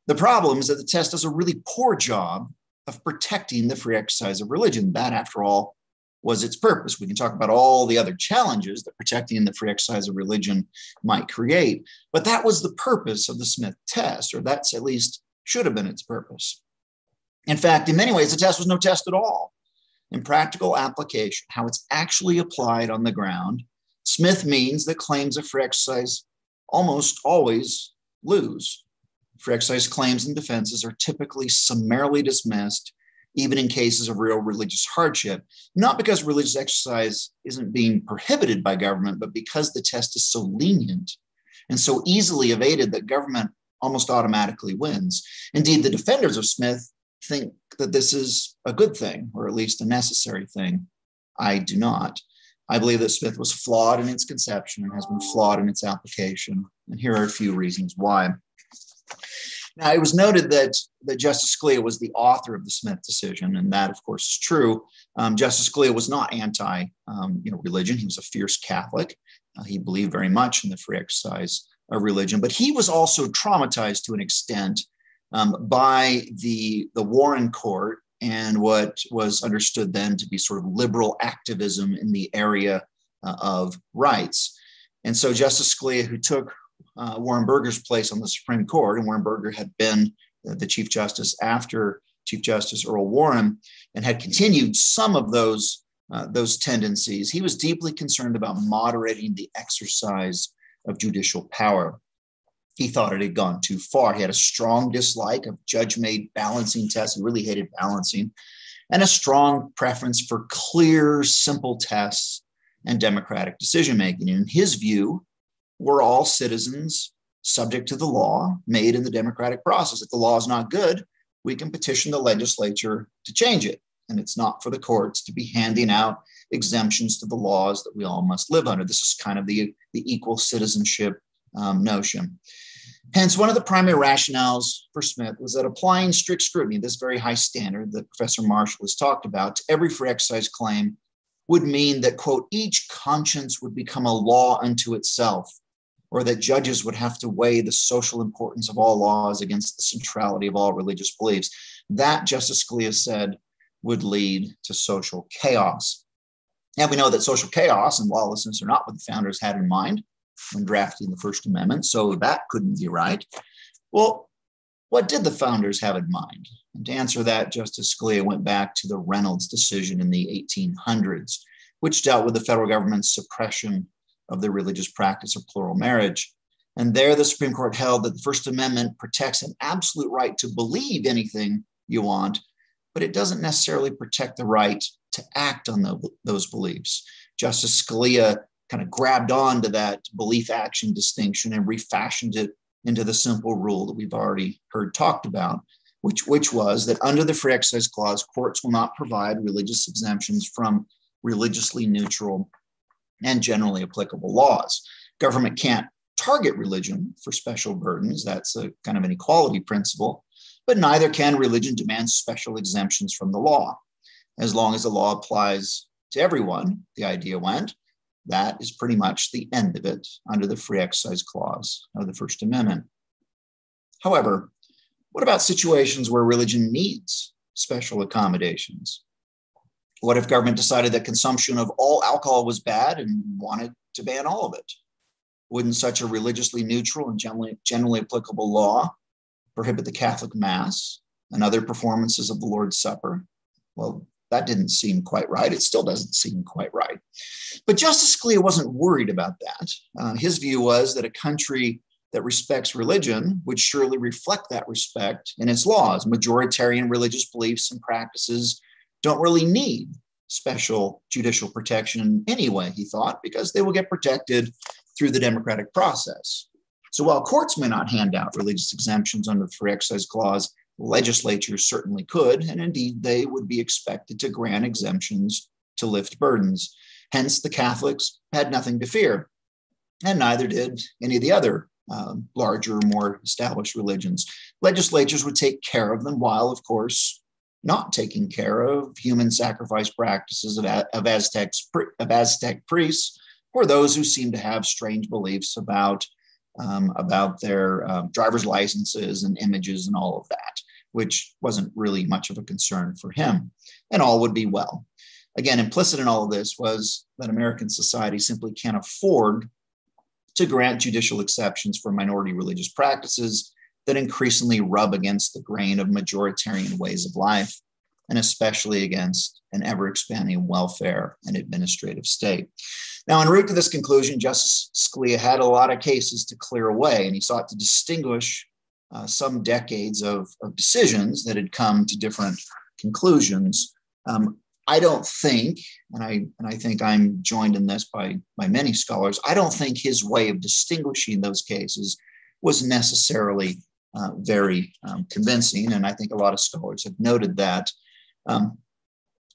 The problem is that the test does a really poor job of protecting the free exercise of religion. That, after all, was its purpose. We can talk about all the other challenges that protecting the free exercise of religion might create, but that was the purpose of the Smith test, or that's at least should have been its purpose. In fact, in many ways, the test was no test at all. In practical application, how it's actually applied on the ground, Smith means that claims of free exercise almost always lose. Exercise claims and defenses are typically summarily dismissed even in cases of real religious hardship, not because religious exercise isn't being prohibited by government, but because the test is so lenient and so easily evaded that government almost automatically wins. Indeed, the defenders of Smith think that this is a good thing, or at least a necessary thing. I do not. I believe that Smith was flawed in its conception and has been flawed in its application. And here are a few reasons why. Now, it was noted that, that Justice Scalia was the author of the Smith decision, and that, of course, is true. Um, Justice Scalia was not anti um, you know, religion, he was a fierce Catholic. Uh, he believed very much in the free exercise of religion, but he was also traumatized to an extent um, by the, the Warren Court and what was understood then to be sort of liberal activism in the area uh, of rights. And so Justice Scalia, who took uh, Warren Burger's place on the Supreme Court, and Warren Burger had been the Chief Justice after Chief Justice Earl Warren, and had continued some of those uh, those tendencies. He was deeply concerned about moderating the exercise of judicial power. He thought it had gone too far. He had a strong dislike of judge-made balancing tests. He really hated balancing, and a strong preference for clear, simple tests and democratic decision making. In his view, we're all citizens subject to the law made in the democratic process. If the law is not good, we can petition the legislature to change it. And it's not for the courts to be handing out exemptions to the laws that we all must live under. This is kind of the, the equal citizenship um, notion. Hence, one of the primary rationales for Smith was that applying strict scrutiny, this very high standard that Professor Marshall has talked about, to every free exercise claim would mean that, quote, each conscience would become a law unto itself or that judges would have to weigh the social importance of all laws against the centrality of all religious beliefs. That, Justice Scalia said, would lead to social chaos. And we know that social chaos and lawlessness are not what the founders had in mind when drafting the First Amendment, so that couldn't be right. Well, what did the founders have in mind? And to answer that, Justice Scalia went back to the Reynolds decision in the 1800s, which dealt with the federal government's suppression of the religious practice of plural marriage. And there, the Supreme Court held that the First Amendment protects an absolute right to believe anything you want, but it doesn't necessarily protect the right to act on the, those beliefs. Justice Scalia kind of grabbed on to that belief action distinction and refashioned it into the simple rule that we've already heard talked about, which, which was that under the Free Exercise Clause, courts will not provide religious exemptions from religiously neutral and generally applicable laws. Government can't target religion for special burdens. That's a kind of an equality principle. But neither can religion demand special exemptions from the law. As long as the law applies to everyone, the idea went, that is pretty much the end of it under the Free Exercise Clause of the First Amendment. However, what about situations where religion needs special accommodations? What if government decided that consumption of all alcohol was bad and wanted to ban all of it? Wouldn't such a religiously neutral and generally, generally applicable law prohibit the Catholic Mass and other performances of the Lord's Supper? Well, that didn't seem quite right. It still doesn't seem quite right. But Justice Scalia wasn't worried about that. Uh, his view was that a country that respects religion would surely reflect that respect in its laws. Majoritarian religious beliefs and practices don't really need special judicial protection anyway, he thought, because they will get protected through the democratic process. So while courts may not hand out religious exemptions under the Free Exercise Clause, legislatures certainly could, and indeed they would be expected to grant exemptions to lift burdens. Hence, the Catholics had nothing to fear, and neither did any of the other um, larger, more established religions. Legislatures would take care of them, while, of course, not taking care of human sacrifice practices of, of, Aztecs, of Aztec priests or those who seem to have strange beliefs about, um, about their um, driver's licenses and images and all of that, which wasn't really much of a concern for him. And all would be well. Again, implicit in all of this was that American society simply can't afford to grant judicial exceptions for minority religious practices that increasingly rub against the grain of majoritarian ways of life and especially against an ever expanding welfare and administrative state. Now, en route to this conclusion, Justice Scalia had a lot of cases to clear away, and he sought to distinguish uh, some decades of, of, decisions that had come to different conclusions. Um, I don't think, and I and I think I'm joined in this by by many scholars. I don't think his way of distinguishing those cases was necessarily uh, very um, convincing, and I think a lot of scholars have noted that. Um,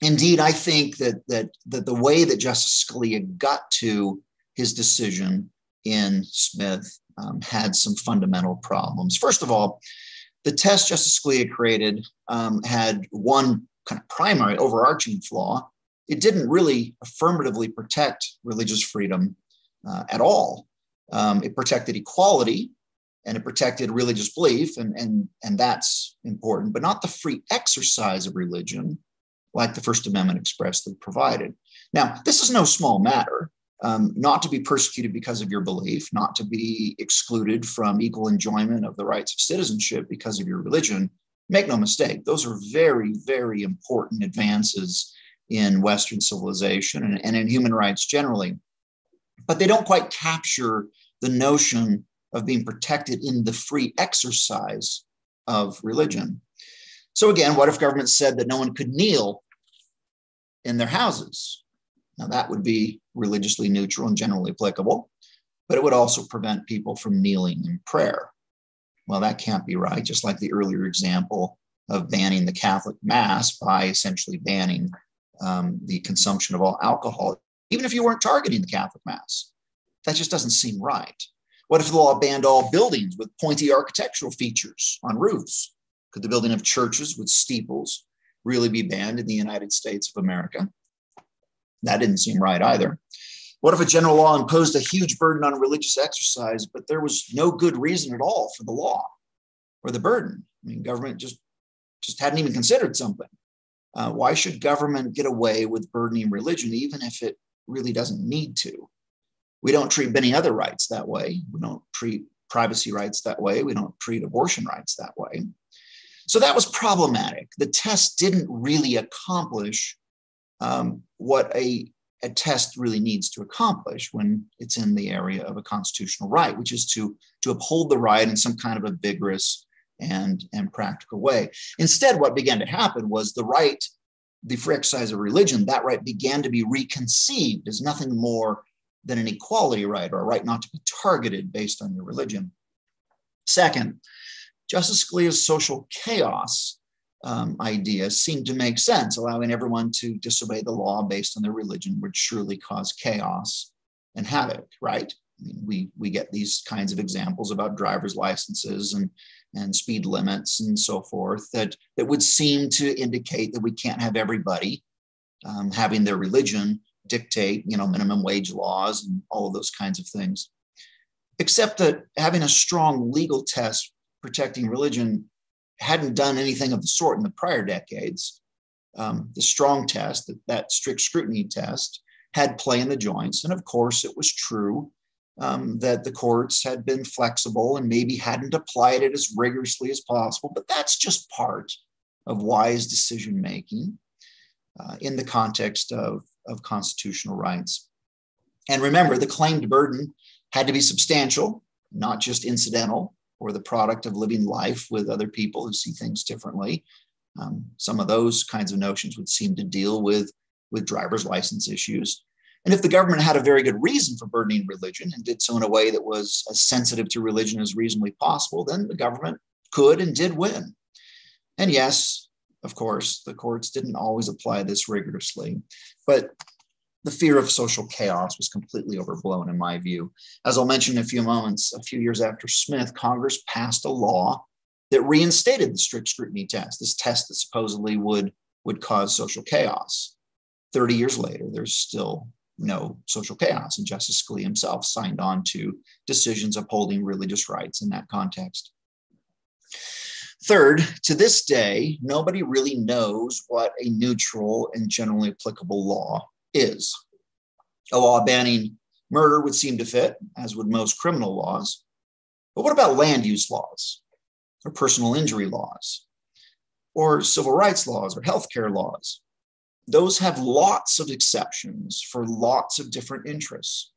indeed, I think that, that, that the way that Justice Scalia got to his decision in Smith um, had some fundamental problems. First of all, the test Justice Scalia created um, had one kind of primary overarching flaw. It didn't really affirmatively protect religious freedom uh, at all. Um, it protected equality and it protected religious belief, and, and, and that's important, but not the free exercise of religion like the First Amendment expressly provided. Now, this is no small matter. Um, not to be persecuted because of your belief, not to be excluded from equal enjoyment of the rights of citizenship because of your religion. Make no mistake, those are very, very important advances in Western civilization and, and in human rights generally. But they don't quite capture the notion of being protected in the free exercise of religion. So, again, what if government said that no one could kneel in their houses? Now, that would be religiously neutral and generally applicable, but it would also prevent people from kneeling in prayer. Well, that can't be right, just like the earlier example of banning the Catholic Mass by essentially banning um, the consumption of all alcohol, even if you weren't targeting the Catholic Mass. That just doesn't seem right. What if the law banned all buildings with pointy architectural features on roofs? Could the building of churches with steeples really be banned in the United States of America? That didn't seem right either. What if a general law imposed a huge burden on religious exercise, but there was no good reason at all for the law or the burden? I mean, government just just hadn't even considered something. Uh, why should government get away with burdening religion, even if it really doesn't need to? We don't treat many other rights that way. We don't treat privacy rights that way. We don't treat abortion rights that way. So that was problematic. The test didn't really accomplish um, what a a test really needs to accomplish when it's in the area of a constitutional right, which is to, to uphold the right in some kind of a vigorous and, and practical way. Instead, what began to happen was the right, the free exercise of religion, that right began to be reconceived as nothing more than an equality right or a right not to be targeted based on your religion. Second, Justice Scalia's social chaos um, idea seemed to make sense. Allowing everyone to disobey the law based on their religion would surely cause chaos and havoc, right? I mean, we, we get these kinds of examples about driver's licenses and, and speed limits and so forth that, that would seem to indicate that we can't have everybody um, having their religion dictate, you know, minimum wage laws and all of those kinds of things. Except that having a strong legal test protecting religion hadn't done anything of the sort in the prior decades. Um, the strong test, that, that strict scrutiny test, had play in the joints. And of course, it was true um, that the courts had been flexible and maybe hadn't applied it as rigorously as possible, but that's just part of wise decision making uh, in the context of, of constitutional rights. And remember, the claimed burden had to be substantial, not just incidental or the product of living life with other people who see things differently. Um, some of those kinds of notions would seem to deal with, with driver's license issues. And if the government had a very good reason for burdening religion and did so in a way that was as sensitive to religion as reasonably possible, then the government could and did win. And yes, of course, the courts didn't always apply this rigorously, but the fear of social chaos was completely overblown in my view. As I'll mention in a few moments, a few years after Smith, Congress passed a law that reinstated the strict scrutiny test, this test that supposedly would, would cause social chaos. 30 years later, there's still no social chaos, and Justice Scalia himself signed on to decisions upholding religious rights in that context. Third, to this day, nobody really knows what a neutral and generally applicable law is. A law banning murder would seem to fit, as would most criminal laws. But what about land use laws or personal injury laws or civil rights laws or healthcare laws? Those have lots of exceptions for lots of different interests.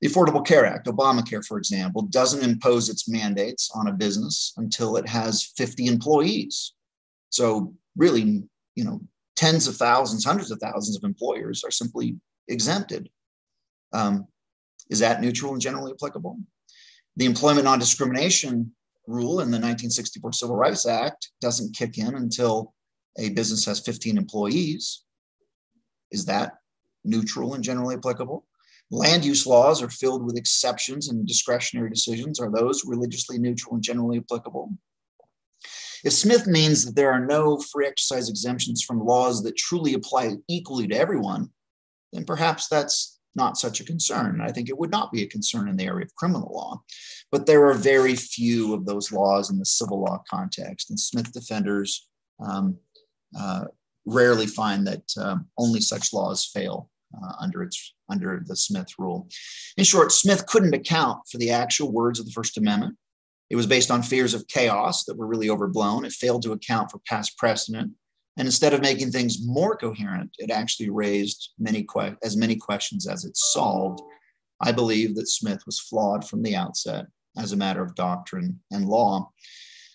The Affordable Care Act, Obamacare, for example, doesn't impose its mandates on a business until it has 50 employees. So, really, you know, tens of thousands, hundreds of thousands of employers are simply exempted. Um, is that neutral and generally applicable? The employment non discrimination rule in the 1964 Civil Rights Act doesn't kick in until a business has 15 employees. Is that neutral and generally applicable? Land use laws are filled with exceptions and discretionary decisions. Are those religiously neutral and generally applicable? If Smith means that there are no free exercise exemptions from laws that truly apply equally to everyone, then perhaps that's not such a concern. I think it would not be a concern in the area of criminal law. But there are very few of those laws in the civil law context, and Smith defenders um, uh, rarely find that um, only such laws fail uh, under its under the Smith rule. In short, Smith couldn't account for the actual words of the First Amendment it was based on fears of chaos that were really overblown. It failed to account for past precedent. And instead of making things more coherent, it actually raised many que- as many questions as it solved. I believe that Smith was flawed from the outset as a matter of doctrine and law.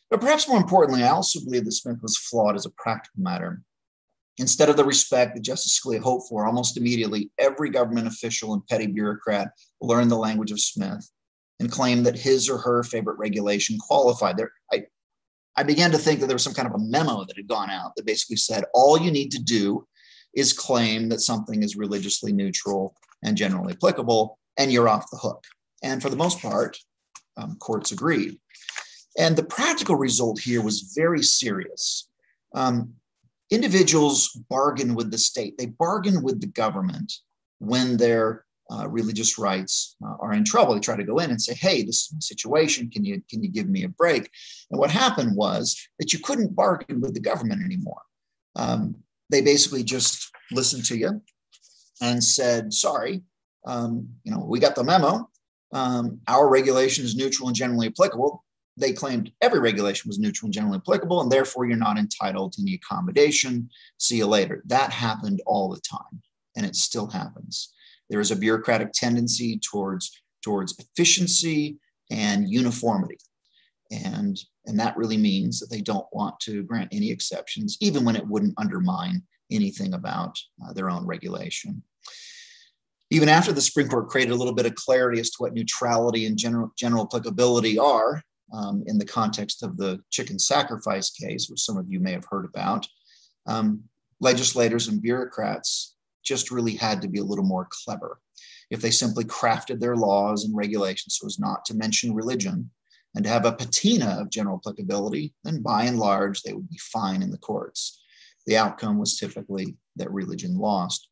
But perhaps more importantly, I also believe that Smith was flawed as a practical matter. Instead of the respect that Justice Scalia hoped for, almost immediately, every government official and petty bureaucrat learned the language of Smith and claimed that his or her favorite regulation qualified. There, I, I began to think that there was some kind of a memo that had gone out that basically said all you need to do is claim that something is religiously neutral and generally applicable, and you're off the hook. And for the most part, um, courts agreed. And the practical result here was very serious. Um, individuals bargain with the state, they bargain with the government when they're uh, religious rights uh, are in trouble. They try to go in and say, "Hey, this is my situation. Can you can you give me a break?" And what happened was that you couldn't bargain with the government anymore. Um, they basically just listened to you and said, "Sorry, um, you know, we got the memo. Um, our regulation is neutral and generally applicable." They claimed every regulation was neutral and generally applicable, and therefore you're not entitled to any accommodation. See you later. That happened all the time. and it still happens. There is a bureaucratic tendency towards, towards efficiency and uniformity. And, and that really means that they don't want to grant any exceptions, even when it wouldn't undermine anything about uh, their own regulation. Even after the Supreme Court created a little bit of clarity as to what neutrality and general, general applicability are um, in the context of the chicken sacrifice case, which some of you may have heard about, um, legislators and bureaucrats just really had to be a little more clever. If they simply crafted their laws and regulations so as not to mention religion and to have a patina of general applicability, then by and large, they would be fine in the courts. The outcome was typically that religion lost.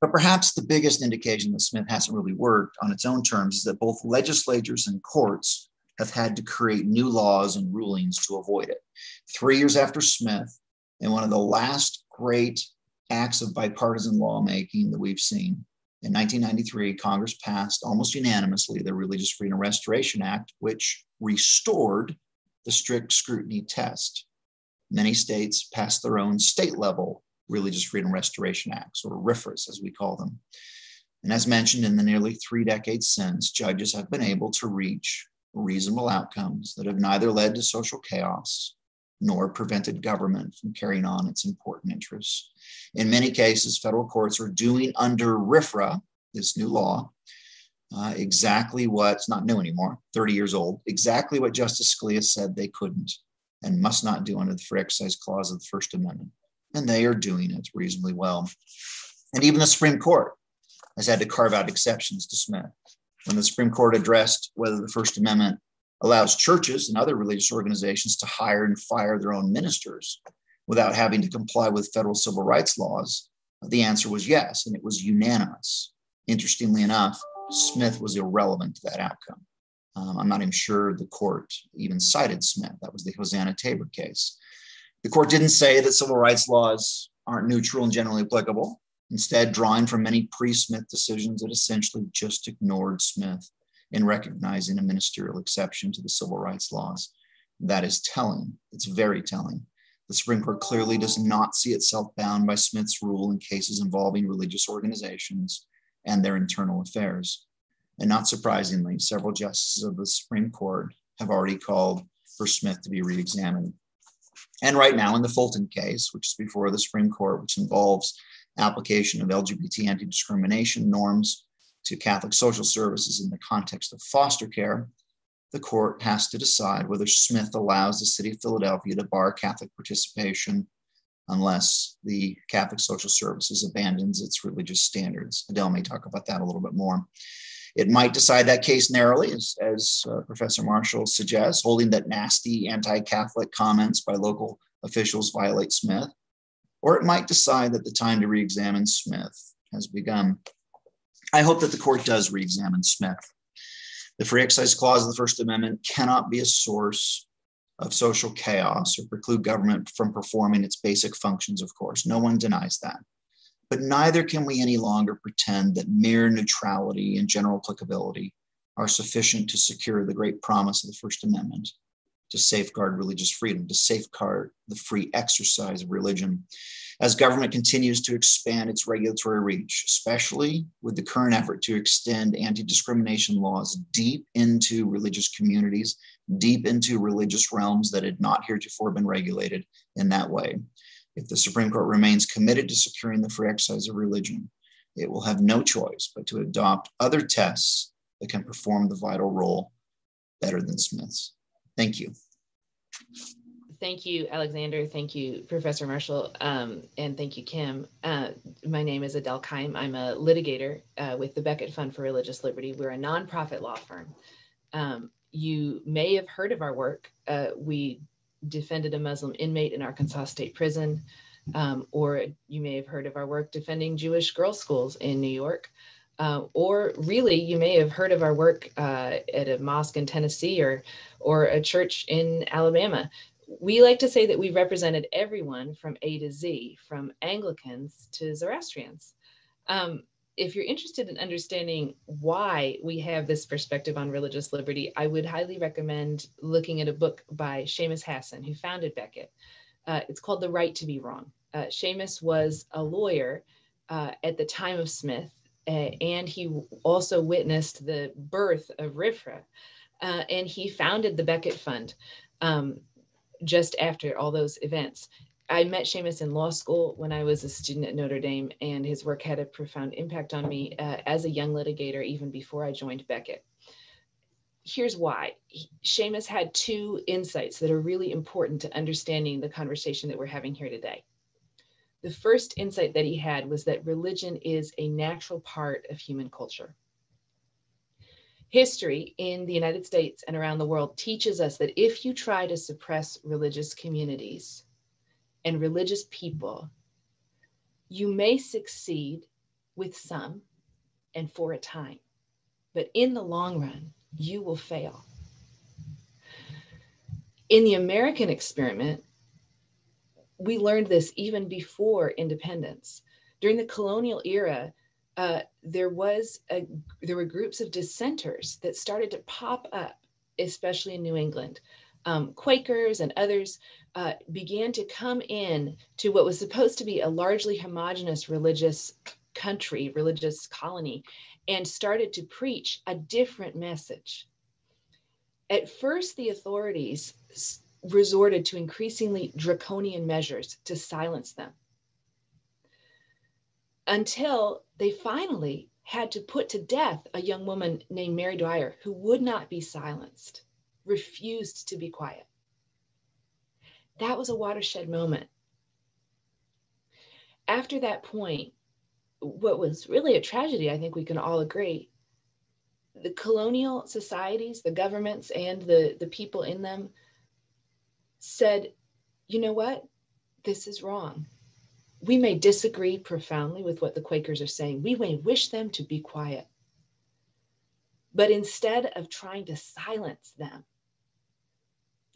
But perhaps the biggest indication that Smith hasn't really worked on its own terms is that both legislatures and courts have had to create new laws and rulings to avoid it. Three years after Smith, and one of the last great acts of bipartisan lawmaking that we've seen. In 1993, Congress passed almost unanimously the Religious Freedom Restoration Act, which restored the strict scrutiny test. Many states passed their own state level Religious Freedom Restoration Acts, or RFRAs as we call them. And as mentioned, in the nearly three decades since, judges have been able to reach reasonable outcomes that have neither led to social chaos nor prevented government from carrying on its important interests. In many cases, federal courts are doing under RFRA, this new law, uh, exactly what, it's not new anymore, 30 years old, exactly what Justice Scalia said they couldn't and must not do under the free exercise clause of the First Amendment. And they are doing it reasonably well. And even the Supreme Court has had to carve out exceptions to Smith. When the Supreme Court addressed whether the First Amendment allows churches and other religious organizations to hire and fire their own ministers without having to comply with federal civil rights laws? The answer was yes, and it was unanimous. Interestingly enough, Smith was irrelevant to that outcome. Um, I'm not even sure the court even cited Smith. That was the Hosanna Tabor case. The court didn't say that civil rights laws aren't neutral and generally applicable. Instead, drawing from many pre Smith decisions, it essentially just ignored Smith in recognizing a ministerial exception to the civil rights laws. That is telling. It's very telling. The Supreme Court clearly does not see itself bound by Smith's rule in cases involving religious organizations and their internal affairs. And not surprisingly, several justices of the Supreme Court have already called for Smith to be re examined. And right now, in the Fulton case, which is before the Supreme Court, which involves application of LGBT anti discrimination norms to Catholic social services in the context of foster care, the court has to decide whether Smith allows the city of Philadelphia to bar Catholic participation unless the Catholic social services abandons its religious standards. Adele may talk about that a little bit more. It might decide that case narrowly, as, as uh, Professor Marshall suggests, holding that nasty anti Catholic comments by local officials violate Smith. Or it might decide that the time to re examine Smith has begun. I hope that the court does re examine Smith. The free exercise clause of the First Amendment cannot be a source of social chaos or preclude government from performing its basic functions, of course. No one denies that. But neither can we any longer pretend that mere neutrality and general applicability are sufficient to secure the great promise of the First Amendment to safeguard religious freedom, to safeguard the free exercise of religion as government continues to expand its regulatory reach, especially with the current effort to extend anti discrimination laws deep into religious communities, deep into religious realms that had not heretofore been regulated in that way. If the Supreme Court remains committed to securing the free exercise of religion, it will have no choice but to adopt other tests that can perform the vital role better than Smith's. Thank you. Thank you, Alexander. Thank you, Professor Marshall. Um, and thank you, Kim. Uh, my name is Adele Keim. I'm a litigator uh, with the Becket Fund for Religious Liberty. We're a nonprofit law firm. Um, you may have heard of our work. Uh, we defended a Muslim inmate in Arkansas State Prison, um, or you may have heard of our work defending Jewish girls' schools in New York. Uh, or really, you may have heard of our work uh, at a mosque in Tennessee or, or a church in Alabama. We like to say that we represented everyone from A to Z, from Anglicans to Zoroastrians. Um, if you're interested in understanding why we have this perspective on religious liberty, I would highly recommend looking at a book by Seamus Hasson, who founded Becket. Uh, it's called The Right to Be Wrong. Uh, Seamus was a lawyer uh, at the time of Smith, uh, and he also witnessed the birth of RFRA. uh, and he founded the Becket Fund um, just after all those events. I met Seamus in law school when I was a student at Notre Dame, and his work had a profound impact on me uh, as a young litigator, even before I joined Becket. Here's why. Seamus had two insights that are really important to understanding the conversation that we're having here today. The first insight that he had was that religion is a natural part of human culture. History in the United States and around the world teaches us that if you try to suppress religious communities and religious people, you may succeed with some and for a time, but in the long run, you will fail. In the American experiment, we learned this even before independence. During the colonial era, uh, there was a, there were groups of dissenters that started to pop up, especially in New England. Um, Quakers and others uh, began to come in to what was supposed to be a largely homogenous religious country, religious colony, and started to preach a different message. At first, the authorities resorted to increasingly draconian measures to silence them until they finally had to put to death a young woman named Mary Dyer who would not be silenced, refused to be quiet. That was a watershed moment. After that point, what was really a tragedy, I think we can all agree, the colonial societies, the governments, and the, the people in them said, you know what? This is wrong. We may disagree profoundly with what the Quakers are saying. We may wish them to be quiet. But instead of trying to silence them,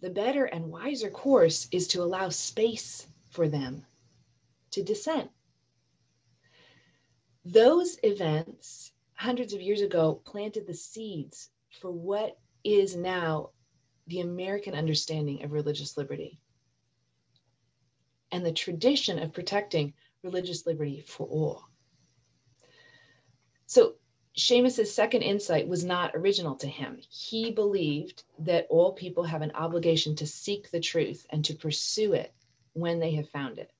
the better and wiser course is to allow space for them to dissent. Those events hundreds of years ago planted the seeds for what is now the American understanding of religious liberty and the tradition of protecting religious liberty for all. So Seamus's second insight was not original to him. He believed that all people have an obligation to seek the truth and to pursue it when they have found it.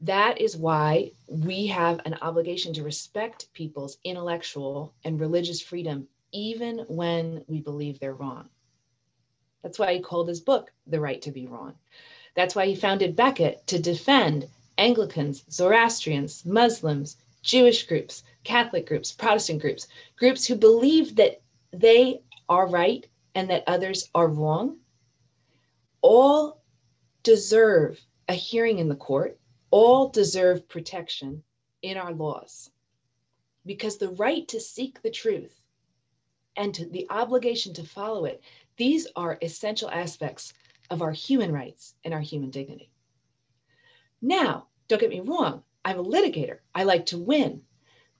That is why we have an obligation to respect people's intellectual and religious freedom, even when we believe they're wrong. That's why he called his book The Right to Be Wrong. That's why he founded Becket to defend Anglicans, Zoroastrians, Muslims, Jewish groups, Catholic groups, Protestant groups, groups who believe that they are right and that others are wrong, all deserve a hearing in the court, all deserve protection in our laws. Because the right to seek the truth and to the obligation to follow it these are essential aspects of our human rights and our human dignity. Now, don't get me wrong, I'm a litigator. I like to win.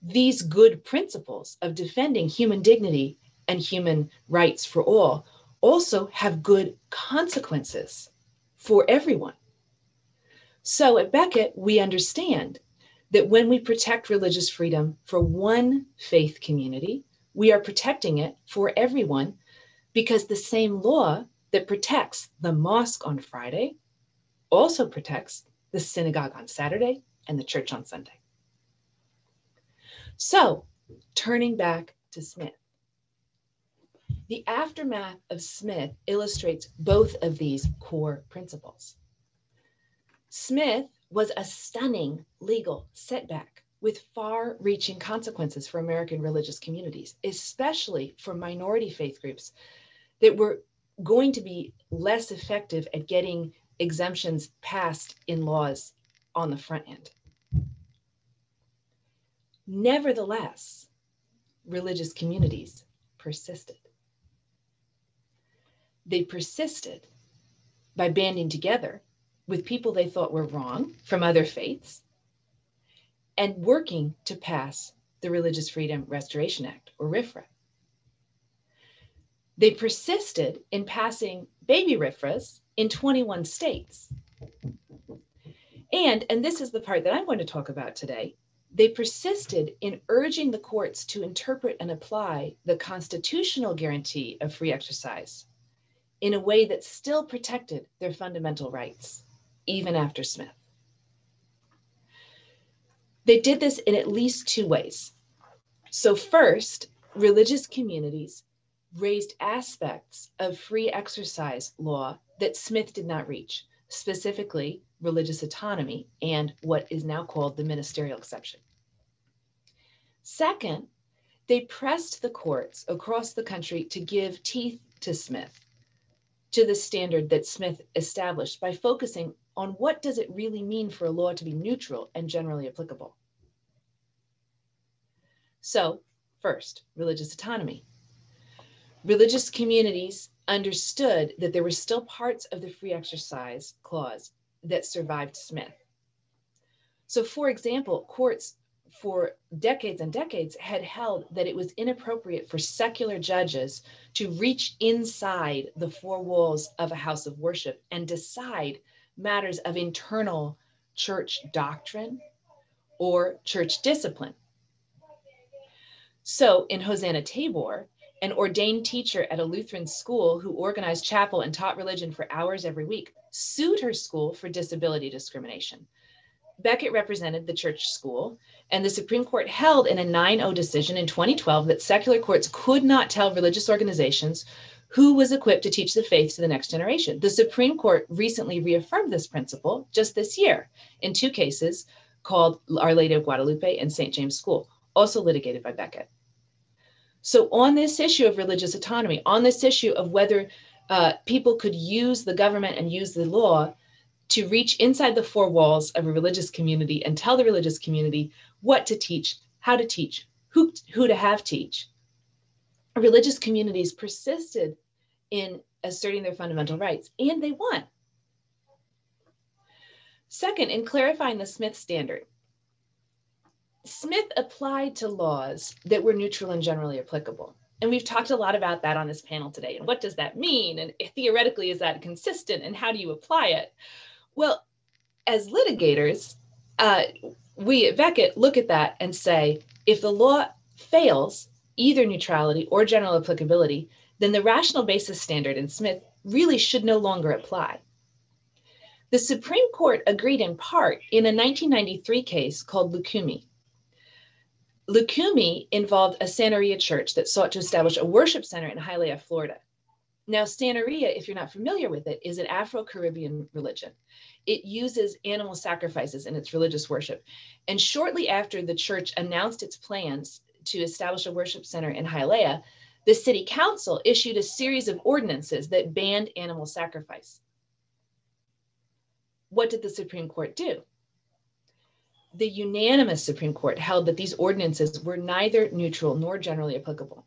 These good principles of defending human dignity and human rights for all also have good consequences for everyone. So at Becket, we understand that when we protect religious freedom for one faith community, we are protecting it for everyone because the same law that protects the mosque on Friday also protects the synagogue on Saturday and the church on Sunday. So, turning back to Smith. The aftermath of Smith illustrates both of these core principles. Smith was a stunning legal setback with far reaching consequences for American religious communities, especially for minority faith groups that we're going to be less effective at getting exemptions passed in laws on the front end. Nevertheless, religious communities persisted. They persisted by banding together with people they thought were wrong from other faiths and working to pass the Religious Freedom Restoration Act, or RFRA. They persisted in passing baby RFRAs in 21 states. And, and this is the part that I'm going to talk about today, they persisted in urging the courts to interpret and apply the constitutional guarantee of free exercise in a way that still protected their fundamental rights, even after Smith. They did this in at least two ways. So, first, religious communities raised aspects of free exercise law that Smith did not reach, specifically religious autonomy and what is now called the ministerial exception. Second, they pressed the courts across the country to give teeth to Smith, to the standard that Smith established by focusing on what does it really mean for a law to be neutral and generally applicable. So, first, religious autonomy. Religious communities understood that there were still parts of the free exercise clause that survived Smith. So, for example, courts for decades and decades had held that it was inappropriate for secular judges to reach inside the four walls of a house of worship and decide matters of internal church doctrine or church discipline. So, in Hosanna Tabor, an ordained teacher at a Lutheran school who organized chapel and taught religion for hours every week sued her school for disability discrimination. Becket represented the church school, and the Supreme Court held in a 9 0 decision in 2012 that secular courts could not tell religious organizations who was equipped to teach the faith to the next generation. The Supreme Court recently reaffirmed this principle just this year in two cases called Our Lady of Guadalupe and St. James School, also litigated by Becket. So, on this issue of religious autonomy, on this issue of whether uh, people could use the government and use the law to reach inside the four walls of a religious community and tell the religious community what to teach, how to teach, who, who to have teach. Religious communities persisted in asserting their fundamental rights, and they won. Second, in clarifying the Smith standard, Smith applied to laws that were neutral and generally applicable. And we've talked a lot about that on this panel today. And what does that mean? And theoretically, is that consistent? And how do you apply it? Well, as litigators, uh, we at Becket look at that and say if the law fails either neutrality or general applicability, then the rational basis standard in Smith really should no longer apply. The Supreme Court agreed in part in a 1993 case called Lukumi. Lukumi involved a Santeria church that sought to establish a worship center in Hialeah, Florida. Now, Santeria, if you're not familiar with it, is an Afro Caribbean religion. It uses animal sacrifices in its religious worship. And shortly after the church announced its plans to establish a worship center in Hialeah, the city council issued a series of ordinances that banned animal sacrifice. What did the Supreme Court do? The unanimous Supreme Court held that these ordinances were neither neutral nor generally applicable.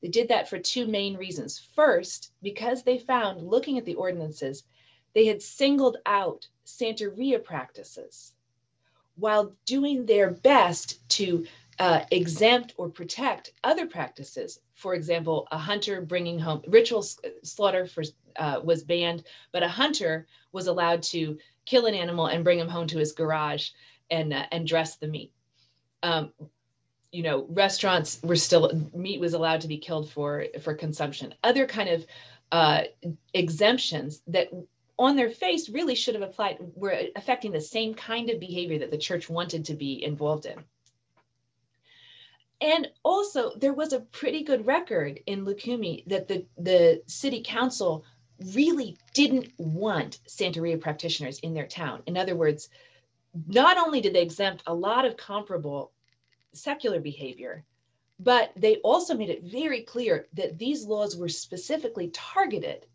They did that for two main reasons. First, because they found, looking at the ordinances, they had singled out Santeria practices while doing their best to uh, exempt or protect other practices. For example, a hunter bringing home ritual slaughter for, uh, was banned, but a hunter was allowed to kill an animal and bring him home to his garage and uh, and dress the meat. Um, you know, restaurants were still meat was allowed to be killed for for consumption. Other kind of uh, exemptions that on their face really should have applied were affecting the same kind of behavior that the church wanted to be involved in. And also, there was a pretty good record in Lukumi that the, the city council really didn't want Santeria practitioners in their town. In other words, not only did they exempt a lot of comparable secular behavior, but they also made it very clear that these laws were specifically targeted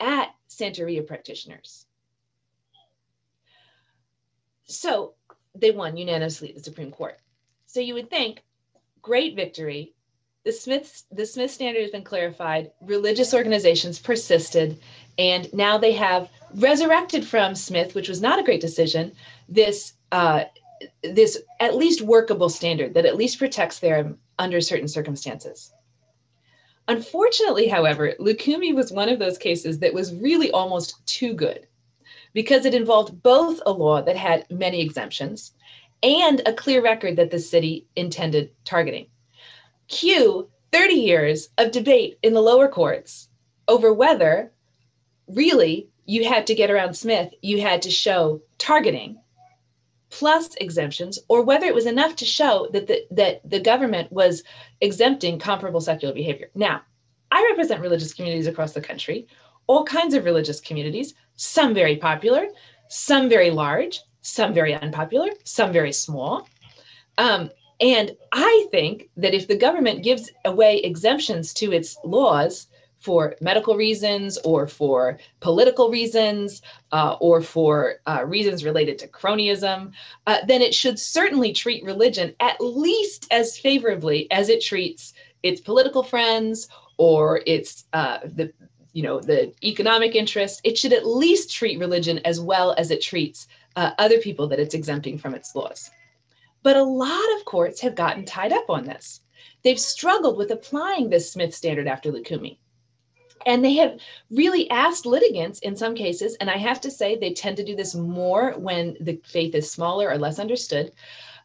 at Santeria practitioners. So they won unanimously at the Supreme Court. So you would think, great victory, the Smith, the Smith standard has been clarified, religious organizations persisted, and now they have resurrected from Smith, which was not a great decision, this uh, this at least workable standard that at least protects them under certain circumstances. Unfortunately, however, Lukumi was one of those cases that was really almost too good. because it involved both a law that had many exemptions and a clear record that the city intended targeting. Cue 30 years of debate in the lower courts over whether really you had to get around Smith, you had to show targeting plus exemptions, or whether it was enough to show that the, that the government was exempting comparable secular behavior. Now, I represent religious communities across the country, all kinds of religious communities, some very popular, some very large, some very unpopular, some very small. Um, and I think that if the government gives away exemptions to its laws for medical reasons or for political reasons uh, or for uh, reasons related to cronyism, uh, then it should certainly treat religion at least as favorably as it treats its political friends or its uh, the you know the economic interest It should at least treat religion as well as it treats uh, other people that it's exempting from its laws. But a lot of courts have gotten tied up on this. They've struggled with applying this Smith standard after Lukumi. And they have really asked litigants in some cases, and I have to say they tend to do this more when the faith is smaller or less understood.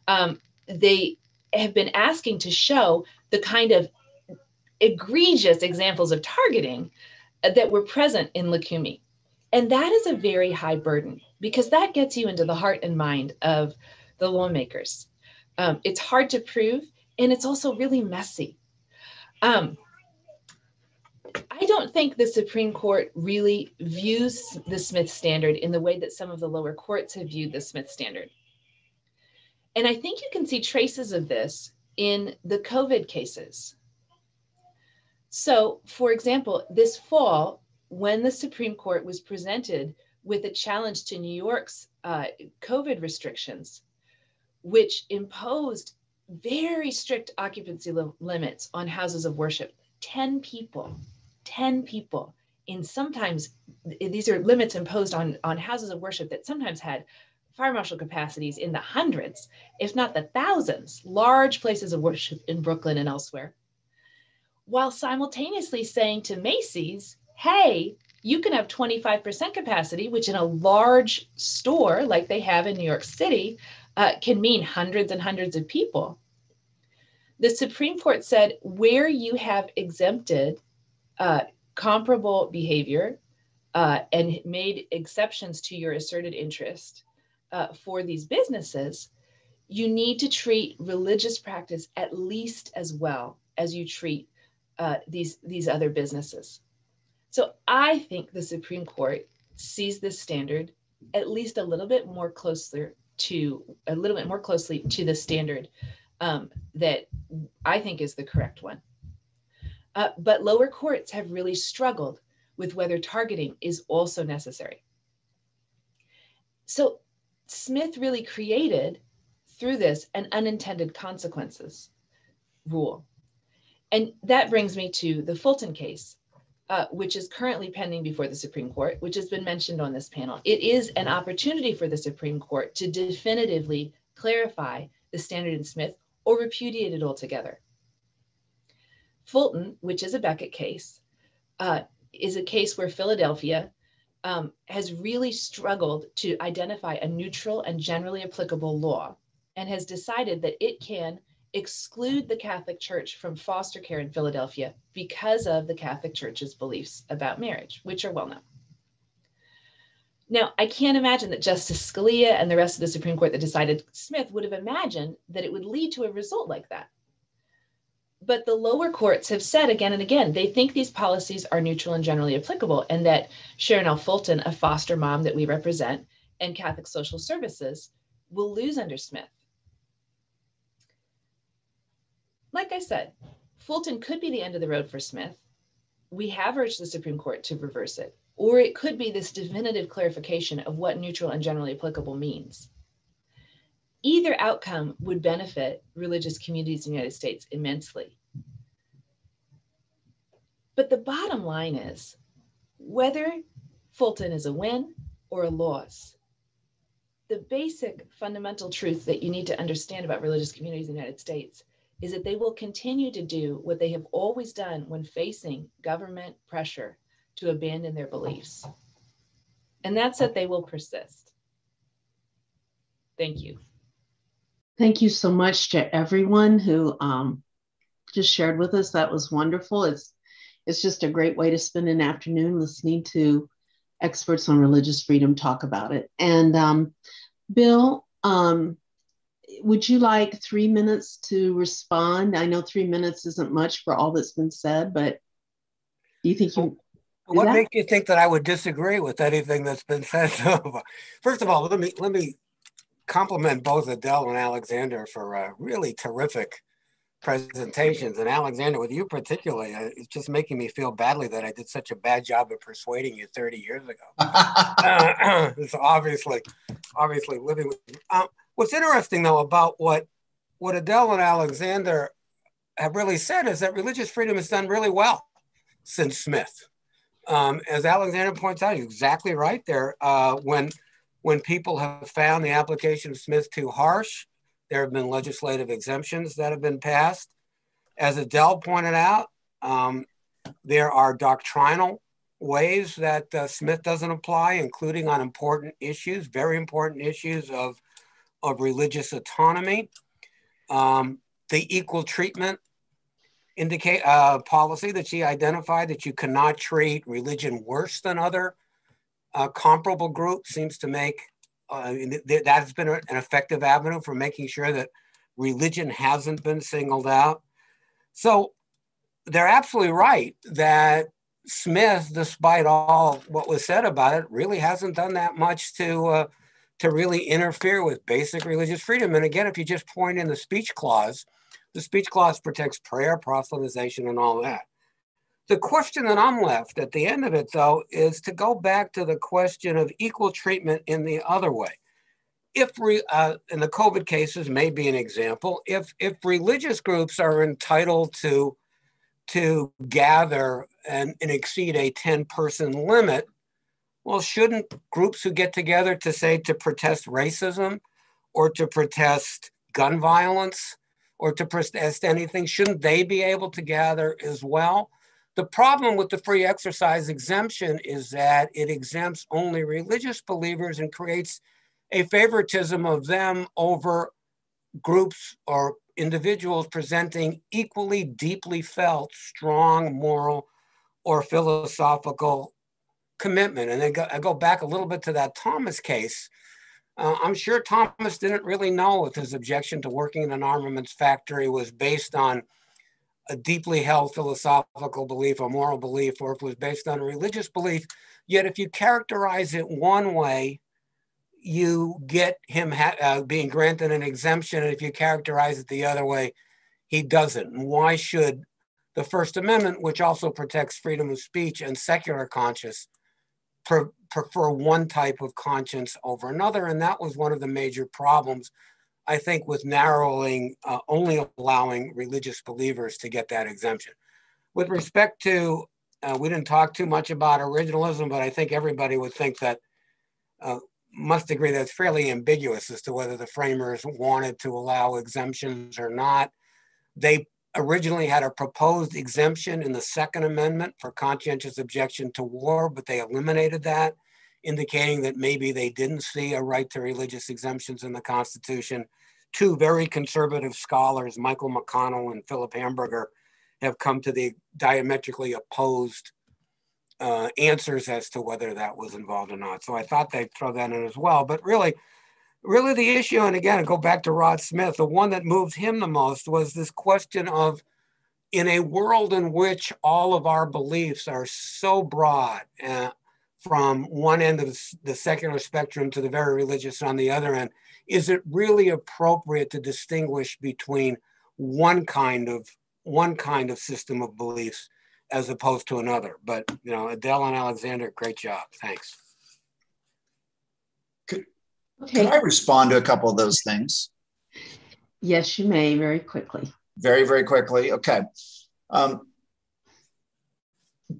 Um, they have been asking to show the kind of egregious examples of targeting that were present in Lukumi. And that is a very high burden because that gets you into the heart and mind of the lawmakers. Um, it's hard to prove, and it's also really messy. Um, I don't think the Supreme Court really views the Smith standard in the way that some of the lower courts have viewed the Smith standard. And I think you can see traces of this in the COVID cases. So, for example, this fall, when the Supreme Court was presented with a challenge to New York's uh, COVID restrictions, which imposed very strict occupancy li- limits on houses of worship. 10 people 10 people in sometimes these are limits imposed on on houses of worship that sometimes had fire marshal capacities in the hundreds if not the thousands large places of worship in brooklyn and elsewhere while simultaneously saying to macy's hey you can have 25% capacity which in a large store like they have in new york city uh, can mean hundreds and hundreds of people. The Supreme Court said where you have exempted uh, comparable behavior uh, and made exceptions to your asserted interest uh, for these businesses, you need to treat religious practice at least as well as you treat uh, these, these other businesses. So I think the Supreme Court sees this standard at least a little bit more closely to a little bit more closely to the standard um, that I think is the correct one. Uh, but lower courts have really struggled with whether targeting is also necessary. So Smith really created through this an unintended consequences rule. And that brings me to the Fulton case, uh, which is currently pending before the Supreme Court, which has been mentioned on this panel. It is an opportunity for the Supreme Court to definitively clarify the standard in Smith or repudiate it altogether. Fulton, which is a Becket case, uh, is a case where Philadelphia um, has really struggled to identify a neutral and generally applicable law and has decided that it can exclude the Catholic Church from foster care in Philadelphia because of the Catholic Church's beliefs about marriage, which are well known. Now, I can't imagine that Justice Scalia and the rest of the Supreme Court that decided Smith would have imagined that it would lead to a result like that. But the lower courts have said again and again they think these policies are neutral and generally applicable, and that Sharonell Fulton, a foster mom that we represent, and Catholic Social Services will lose under Smith like I said, Fulton could be the end of the road for Smith. We have urged the Supreme Court to reverse it, or it could be this definitive clarification of what neutral and generally applicable means. Either outcome would benefit religious communities in the United States immensely. But the bottom line is whether Fulton is a win or a loss, the basic fundamental truth that you need to understand about religious communities in the United States is that they will continue to do what they have always done when facing government pressure to abandon their beliefs. and that's that they will persist. Thank you. Thank you so much to everyone who um, just shared with us. That was wonderful. It's it's just a great way to spend an afternoon listening to experts on religious freedom talk about it. And um, Bill, um, would you like three minutes to respond? I know three minutes isn't much for all that's been said, but do you think you? What makes you think that I would disagree with anything that's been said so far? First of all, let me let me compliment both Adele and Alexander for uh, really terrific presentations. And Alexander, with you particularly, uh, it's just making me feel badly that I did such a bad job of persuading you 30 years ago. uh, it's obviously, obviously living with. Um, What's interesting though about what what Adele and Alexander have really said is that religious freedom has done really well since Smith. Um, as Alexander points out, you're exactly right there. Uh, when when people have found the application of Smith too harsh, there have been legislative exemptions that have been passed. As Adele pointed out, um, there are doctrinal ways that uh, Smith doesn't apply, including on important issues, very important issues of of religious autonomy, um, the equal treatment indicate uh, policy that she identified that you cannot treat religion worse than other uh, comparable groups seems to make uh, that's been an effective avenue for making sure that religion hasn't been singled out. So they're absolutely right that Smith, despite all what was said about it, really hasn't done that much to uh, to really interfere with basic religious freedom. And again, if you just point in the speech clause, the speech clause protects prayer, proselytization, and all that. The question that I'm left at the end of it, though, is to go back to the question of equal treatment in the other way. If re, uh, in the COVID cases, may be an example. If if religious groups are entitled to to gather and, and exceed a 10 person limit, well, shouldn't groups who get together to say to protest racism or to protest gun violence or to protest anything, shouldn't they be able to gather as well? The problem with the free exercise exemption is that it exempts only religious believers and creates a favoritism of them over groups or individuals presenting equally deeply felt, strong moral or philosophical commitment. And I go, I go back a little bit to that Thomas case. Uh, I'm sure Thomas didn't really know if his objection to working in an armaments factory was based on a deeply held philosophical belief or moral belief, or if it was based on a religious belief. Yet, if you characterize it one way, you get him uh, being granted an exemption. And if you characterize it the other way, he doesn't. And why should the First Amendment, which also protects freedom of speech and secular conscience, pre- prefer one type of conscience over another. And that was one of the major problems, I think, with narrowing, uh, only allowing religious believers to get that exemption. With respect to, uh, we didn't talk too much about originalism, but I think everybody would think that, uh, must agree that it's fairly ambiguous as to whether the framers wanted to allow exemptions or not. They originally had a proposed exemption in the Second Amendment for conscientious objection to war, but they eliminated that, indicating that maybe they didn't see a right to religious exemptions in the Constitution. Two very conservative scholars, Michael McConnell and Philip Hamburger, have come to the diametrically opposed uh, answers as to whether that was involved or not. So I thought they'd throw that in as well. But really, really the issue, and again, I go back to Rod Smith, the one that moved him the most was this question of in a world in which all of our beliefs are so broad, uh, from one end of the secular spectrum to the very religious on the other end, is it really appropriate to distinguish between one kind of one kind of system of beliefs as opposed to another? But you know, Adele and Alexander, great job. Thanks. Okay. Can I respond to a couple of those things? Yes, you may, very quickly. Very, very quickly. Okay. Um,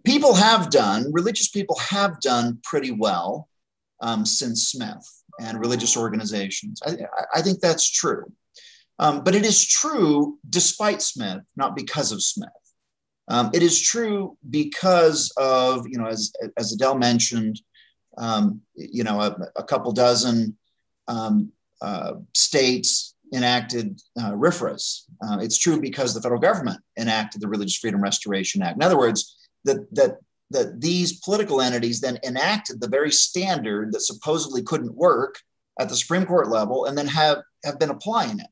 people have done, religious people have done pretty well um, since Smith and religious organizations. I, I think that's true. Um, but it is true despite Smith, not because of Smith. Um, it is true because of, you know, as, as Adele mentioned, um, you know, a, a couple dozen um, uh, states enacted uh. Uh, it's true because the federal government enacted the Religious Freedom Restoration Act. In other words, that, that, that these political entities then enacted the very standard that supposedly couldn't work at the Supreme Court level and then have, have been applying it.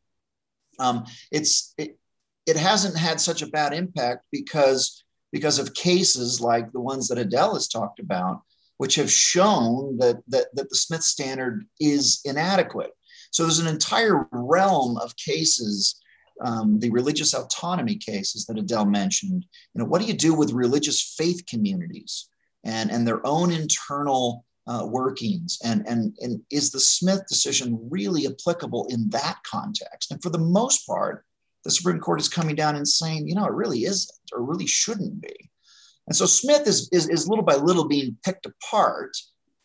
Um, it's, it, it hasn't had such a bad impact because, because of cases like the ones that Adele has talked about, which have shown that, that, that the Smith standard is inadequate. So there's an entire realm of cases, um, the religious autonomy cases that Adele mentioned. You know, what do you do with religious faith communities and, and their own internal uh, workings? And, and, and is the Smith decision really applicable in that context? And for the most part, the Supreme Court is coming down and saying, you know, it really isn't or really shouldn't be. And so Smith is, is, is little by little being picked apart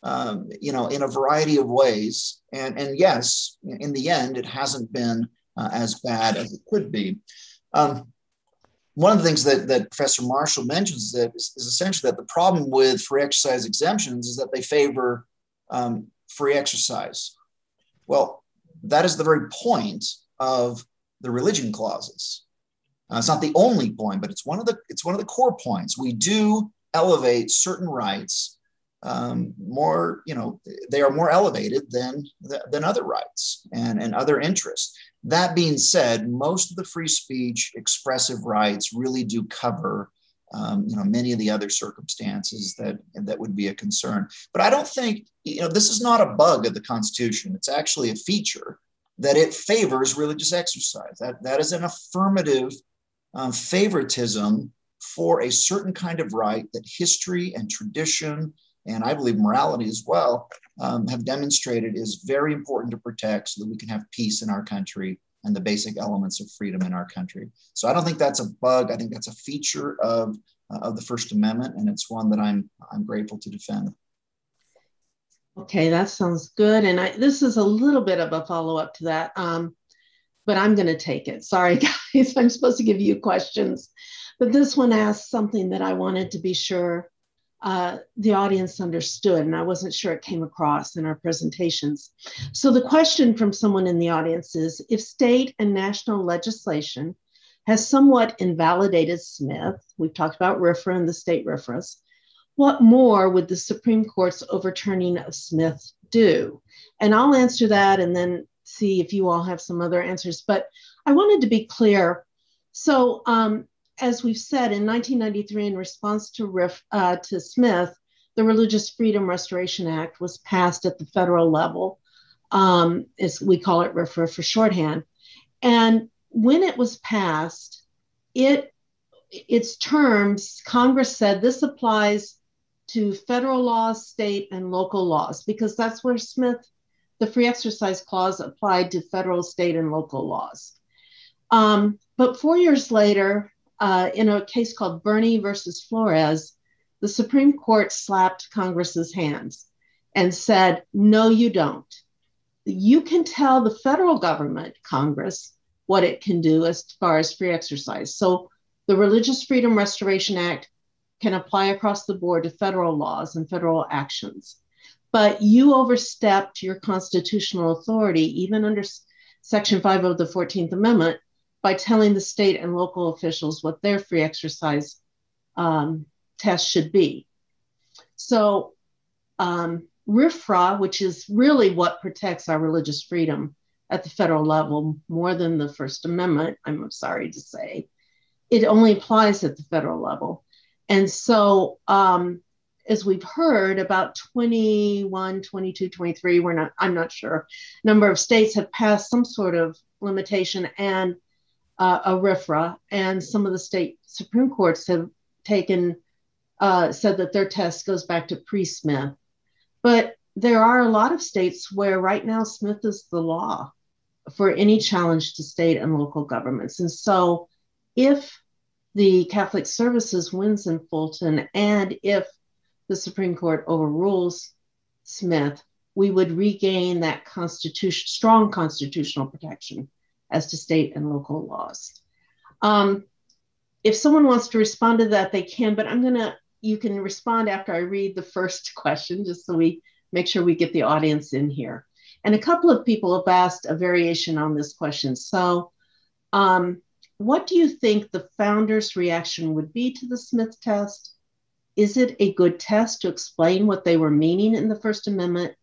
um, you know, in a variety of ways. And, and yes, in the end, it hasn't been uh, as bad as it could be. Um, one of the things that, that Professor Marshall mentions is, that is, is essentially that the problem with free exercise exemptions is that they favor um, free exercise. Well, that is the very point of the religion clauses. Uh, it's not the only point, but it's one of the it's one of the core points. We do elevate certain rights um, more, you know, they are more elevated than than other rights and, and other interests. That being said, most of the free speech expressive rights really do cover, um, you know, many of the other circumstances that that would be a concern. But I don't think, you know, this is not a bug of the Constitution. It's actually a feature that it favors religious exercise. That that is an affirmative um, favoritism for a certain kind of right that history and tradition and I believe morality as well, um, have demonstrated is very important to protect so that we can have peace in our country and the basic elements of freedom in our country. So I don't think that's a bug. I think that's a feature of, uh, of the First Amendment, and it's one that I'm, I'm grateful to defend. Okay, that sounds good. And I, this is a little bit of a follow up to that, um, but I'm going to take it. Sorry, guys, I'm supposed to give you questions. But this one asks something that I wanted to be sure uh, the audience understood, and I wasn't sure it came across in our presentations. So, the question from someone in the audience is if state and national legislation has somewhat invalidated Smith, we've talked about RFRA and the state RFRAs, what more would the Supreme Court's overturning of Smith do? And I'll answer that and then see if you all have some other answers. But I wanted to be clear. So, um, as we've said, in 1993, in response to, Riff, uh, to Smith, the Religious Freedom Restoration Act was passed at the federal level. Um, as we call it RFRA for shorthand. And when it was passed, it its terms, Congress said this applies to federal laws, state, and local laws, because that's where Smith, the free exercise clause, applied to federal, state, and local laws. Um, but four years later, uh, in a case called Boerne versus Flores, the Supreme Court slapped Congress's hands and said, no, you don't. You can tell the federal government, Congress, what it can do as far as free exercise. So the Religious Freedom Restoration Act can apply across the board to federal laws and federal actions. But you overstepped your constitutional authority, even under Section 5 of the 14th Amendment, by telling the state and local officials what their free exercise um, test should be. So, um, RFRA, which is really what protects our religious freedom at the federal level more than the First Amendment, I'm sorry to say, it only applies at the federal level. And so, um, as we've heard, about 21, 22, 23, we're not, I'm not sure, number of states have passed some sort of limitation and uh, a RFRA, and some of the state Supreme Courts have taken, uh, said that their test goes back to pre Smith. But there are a lot of states where right now Smith is the law for any challenge to state and local governments. And so if the Catholic Services wins in Fulton and if the Supreme Court overrules Smith, we would regain that constitution, strong constitutional protection as to state and local laws. Um, if someone wants to respond to that, they can, but I'm to you can respond after I read the first question, just so we make sure we get the audience in here. And a couple of people have asked a variation on this question. So, um, what do you think the founders' reaction would be to the Smith test? Is it a good test to explain what they were meaning in the First Amendment?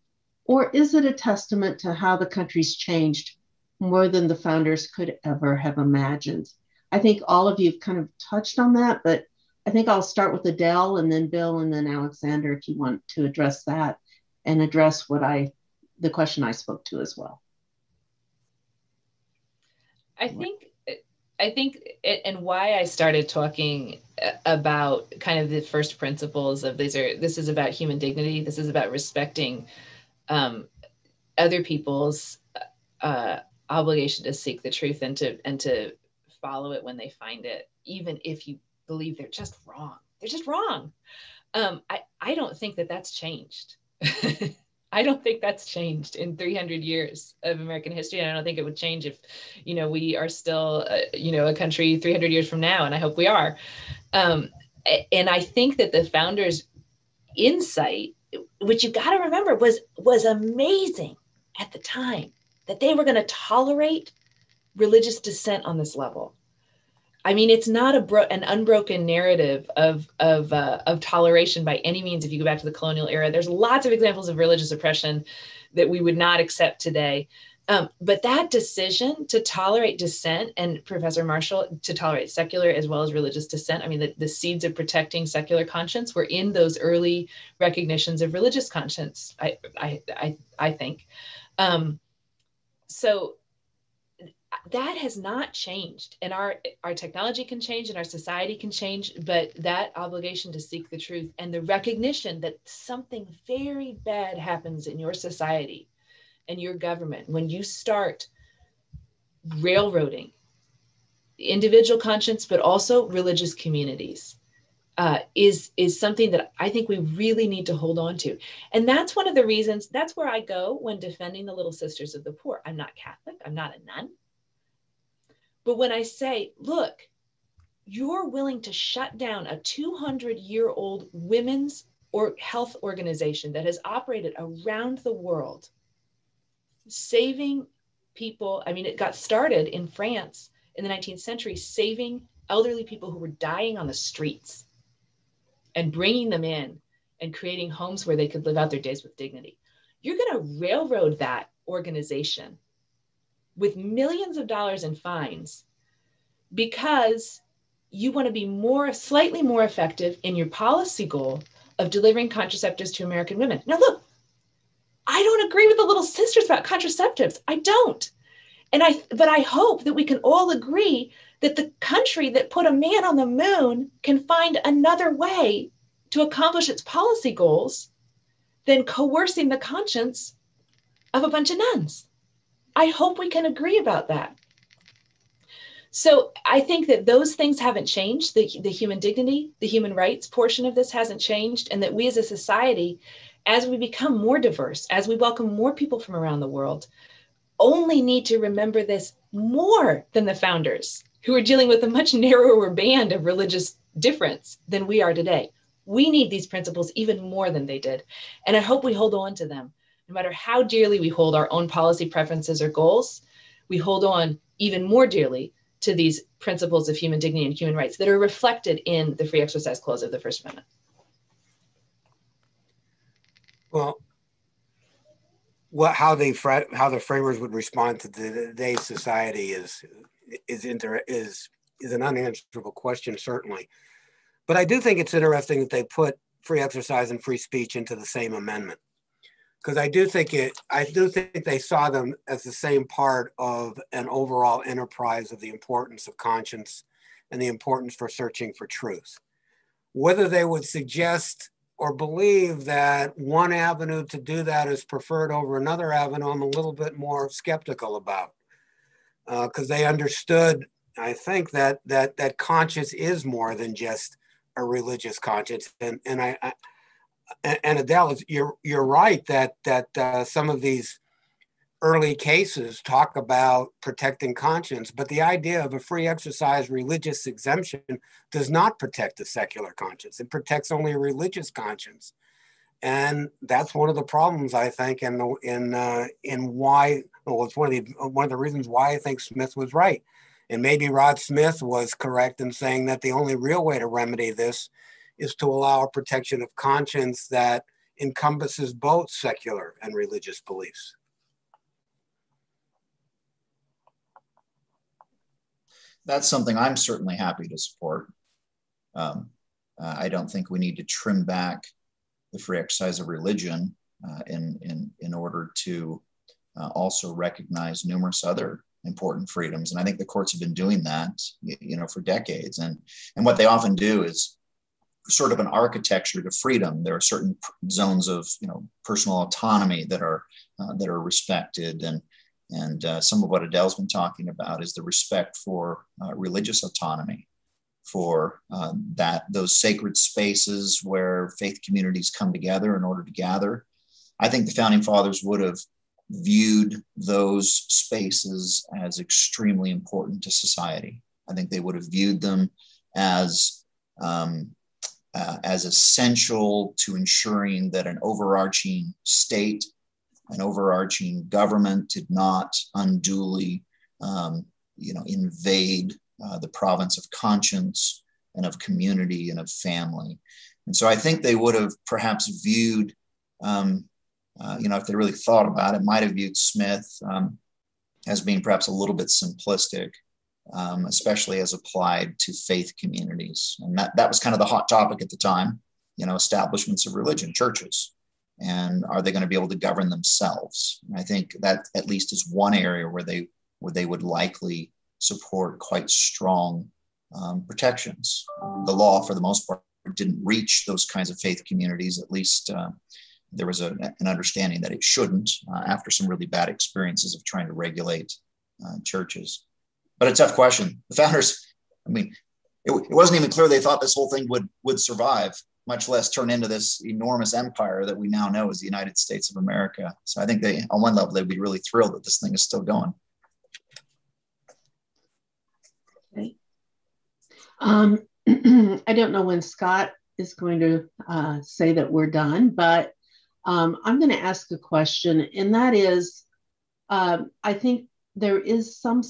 Or is it a testament to how the country's changed more than the founders could ever have imagined? I think all of you have kind of touched on that, but I think I'll start with Adele and then Bill and then Alexander if you want to address that and address what I the question I spoke to as well. I think I think it, and why I started talking about kind of the first principles of these are this is about human dignity. This is about respecting um, other people's uh, obligation to seek the truth and to and to follow it when they find it, even if you believe they're just wrong. They're just wrong. Um, I I don't think that that's changed. I don't think that's changed in 300 years of American history. And I don't think it would change if, you know, we are still, uh, you know, a country 300 years from now. And I hope we are. Um, and I think that the founders' insight, which you've got to remember, was was amazing at the time that they were going to tolerate religious dissent on this level. I mean, it's not a bro- an unbroken narrative of of uh, of toleration by any means. If you go back to the colonial era, there's lots of examples of religious oppression that we would not accept today. Um, but that decision to tolerate dissent, and Professor Marshall to tolerate secular as well as religious dissent, I mean, the, the seeds of protecting secular conscience were in those early recognitions of religious conscience. I I I, I think. Um, so that has not changed and our our technology can change and our society can change but that obligation to seek the truth and the recognition that something very bad happens in your society and your government when you start railroading individual conscience but also religious communities uh, is is something that I think we really need to hold on to, and that's one of the reasons. That's where I go when defending the Little Sisters of the Poor. I'm not Catholic. I'm not a nun. But when I say, look, you're willing to shut down a 200 year old women's or health organization that has operated around the world, saving people. I mean, it got started in France in the 19th century, saving elderly people who were dying on the streets and bringing them in and creating homes where they could live out their days with dignity. You're going to railroad that organization with millions of dollars in fines because you want to be more slightly more effective in your policy goal of delivering contraceptives to American women. Now look, I don't agree with the little sisters about contraceptives. I don't. And I but I hope that we can all agree that the country that put a man on the moon can find another way to accomplish its policy goals than coercing the conscience of a bunch of nuns. I hope we can agree about that. So I think that those things haven't changed. The, the human dignity, the human rights portion of this hasn't changed. And that we as a society, as we become more diverse, as we welcome more people from around the world, only need to remember this more than the founders, who are dealing with a much narrower band of religious difference than we are today. We need these principles even more than they did. And I hope we hold on to them no matter how dearly we hold our own policy preferences or goals, we hold on even more dearly to these principles of human dignity and human rights that are reflected in the free exercise clause of the First Amendment. Well, what how they how the framers would respond to today's society is is inter is is an unanswerable question certainly, but I do think it's interesting that they put free exercise and free speech into the same amendment because I do think it, I do think they saw them as the same part of an overall enterprise of the importance of conscience and the importance for searching for truth. Whether they would suggest or believe that one avenue to do that is preferred over another avenue, I'm a little bit more skeptical about, because uh, they understood, I think that that that conscience is more than just a religious conscience, and and I, I and Adele, you're you're right that that uh, some of these early cases talk about protecting conscience, but the idea of a free exercise religious exemption does not protect the secular conscience. It protects only a religious conscience. And that's one of the problems I think, in the, in uh, in why. Well, it's one of the one of the reasons why I think Smith was right, and maybe Rod Smith was correct in saying that the only real way to remedy this is to allow a protection of conscience that encompasses both secular and religious beliefs. That's something I'm certainly happy to support. Um, uh, I don't think we need to trim back the free exercise of religion uh, in, in, in order to uh, also recognize numerous other important freedoms. And I think the courts have been doing that, you know, for decades. And, and what they often do is sort of an architecture to freedom. There are certain zones of you know personal autonomy that are uh, that are respected, and and uh, some of what Adele's been talking about is the respect for uh, religious autonomy, for uh, that those sacred spaces where faith communities come together in order to gather. I think the founding fathers would have viewed those spaces as extremely important to society. I think they would have viewed them as um, uh, as essential to ensuring that an overarching state, an overarching government did not unduly, um, you know, invade uh, the province of conscience and of community and of family. And so I think they would have perhaps viewed, um, uh, you know, if they really thought about it, might have viewed Smith um, as being perhaps a little bit simplistic um, especially as applied to faith communities. And that, that was kind of the hot topic at the time, you know, establishments of religion, churches. And are they going to be able to govern themselves? And I think that at least is one area where they where they would likely support quite strong um, protections. The law, for the most part, didn't reach those kinds of faith communities. At least uh, there was a, an understanding that it shouldn't uh, after some really bad experiences of trying to regulate uh, churches but a tough question. The founders, I mean, it, it wasn't even clear they thought this whole thing would would survive, much less turn into this enormous empire that we now know as the United States of America. So I think they, on one level, they'd be really thrilled that this thing is still going. Okay. Um, I don't know when Scott is going to uh, say that we're done, but um, I'm going to ask a question, and that is, um, I think there is some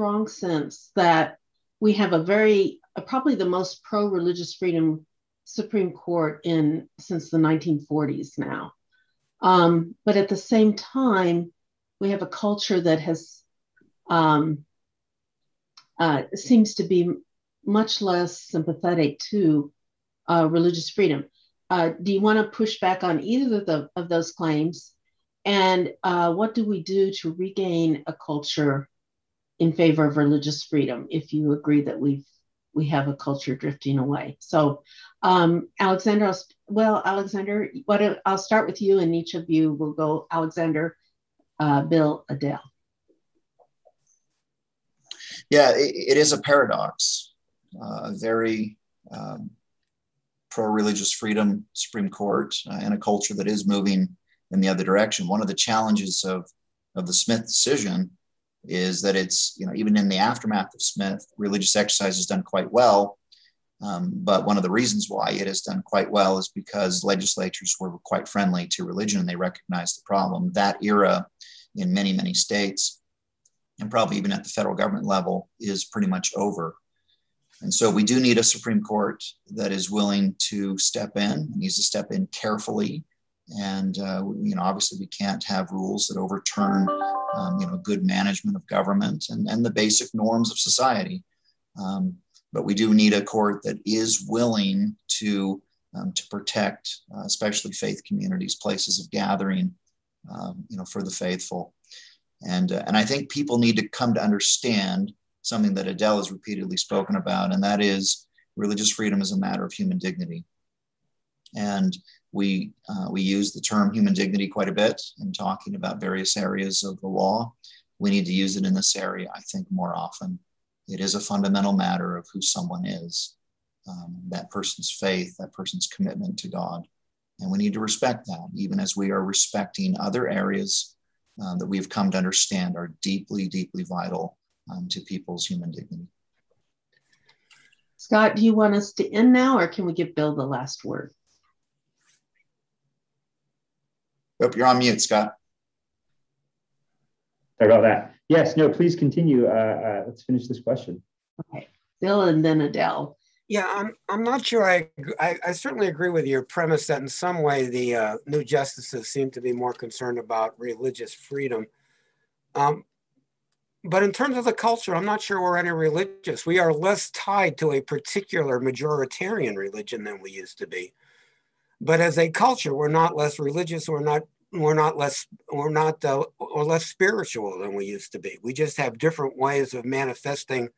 strong sense that we have a very, uh, probably the most pro religious freedom Supreme Court in since the 1940s now. Um, but at the same time, we have a culture that has um, uh, seems to be much less sympathetic to uh, religious freedom. Uh, do you want to push back on either of, the, of those claims? And uh, what do we do to regain a culture in favor of religious freedom if you agree that we've we have a culture drifting away. So, um, Alexander, I'll, well, Alexander, what I'll start with you, and each of you will go. Alexander, uh, Bill, Adele. Yeah, it, it is a paradox. Uh, very um, pro-religious freedom Supreme Court uh, and a culture that is moving in the other direction. One of the challenges of of the Smith decision is that it's, you know, even in the aftermath of Smith, religious exercise has done quite well. Um, but one of the reasons why it has done quite well is because legislatures were quite friendly to religion and they recognized the problem. That era in many, many states, and probably even at the federal government level, is pretty much over. And so we do need a Supreme Court that is willing to step in, needs to step in carefully. And, uh, you know, obviously we can't have rules that overturn um, you know, good management of government and, and the basic norms of society. Um, but we do need a court that is willing to, um, to protect, uh, especially faith communities, places of gathering, um, you know, for the faithful. And, uh, and I think people need to come to understand something that Adele has repeatedly spoken about, and that is religious freedom is a matter of human dignity. And we, uh, we use the term human dignity quite a bit in talking about various areas of the law. We need to use it in this area, I think, more often. It is a fundamental matter of who someone is, um, that person's faith, that person's commitment to God. And we need to respect that, even as we are respecting other areas uh, that we've come to understand are deeply, deeply vital um, to people's human dignity. Scott, do you want us to end now or can we give Bill the last word? Oh, you're on mute, Scott. Sorry about that. Yes, no, please continue. Uh, uh, let's finish this question. Okay, Bill and then Adele. Yeah, I'm, I'm not sure I, I, I certainly agree with your premise that in some way the uh, new justices seem to be more concerned about religious freedom. Um, but in terms of the culture, I'm not sure we're any religious. We are less tied to a particular majoritarian religion than we used to be. But as a culture, we're not less religious. We're not we're not less we're not uh, or less spiritual than we used to be. We just have different ways of manifesting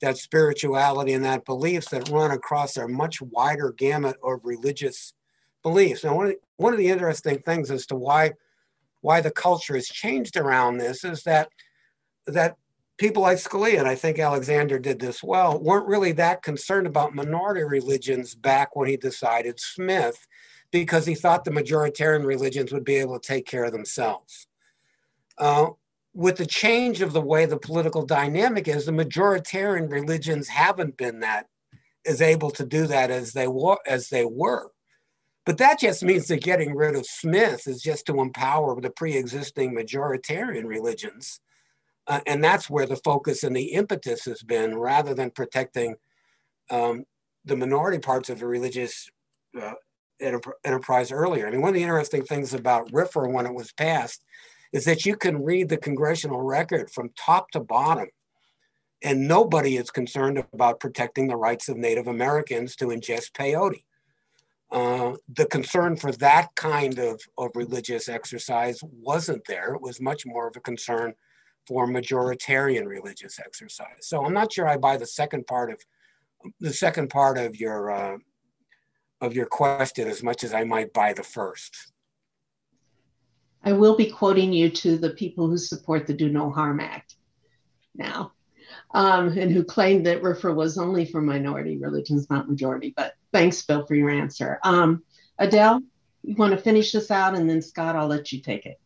that spirituality and that beliefs that run across our much wider gamut of religious beliefs. Now, one of the, one of the interesting things as to why why the culture has changed around this is that that people like Scalia, and I think Alexander did this well, weren't really that concerned about minority religions back when he decided Smith, because he thought the majoritarian religions would be able to take care of themselves. Uh, with the change of the way the political dynamic is, the majoritarian religions haven't been that as able to do that as they were as they were. But that just means that getting rid of Smith is just to empower the pre-existing majoritarian religions uh, and that's where the focus and the impetus has been rather than protecting um, the minority parts of the religious uh, enterprise earlier. I mean, one of the interesting things about RFRA when it was passed is that you can read the congressional record from top to bottom, and nobody is concerned about protecting the rights of Native Americans to ingest peyote. Uh, the concern for that kind of, of religious exercise wasn't there. It was much more of a concern for majoritarian religious exercise. So I'm not sure I buy the second part of the second part of your uh, of your question as much as I might buy the first. I will be quoting you to the people who support the Do No Harm Act now, um, and who claim that RFRA was only for minority religions, not majority. But thanks, Bill, for your answer. Um, Adele, you want to finish this out, and then Scott, I'll let you take it.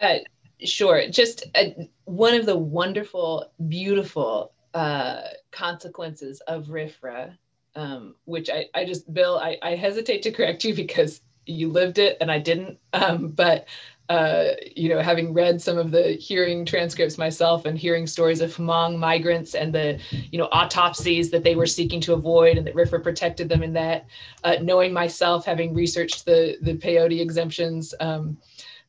Uh, Sure. Just a, uh, one of the wonderful, beautiful uh, consequences of RFRA, um, which I, I just, Bill, I, I hesitate to correct you because you lived it and I didn't. Um, but, uh, you know, having read some of the hearing transcripts myself and hearing stories of Hmong migrants and the, you know, autopsies that they were seeking to avoid and that RFRA protected them in that, uh, knowing myself, having researched the, the peyote exemptions, um,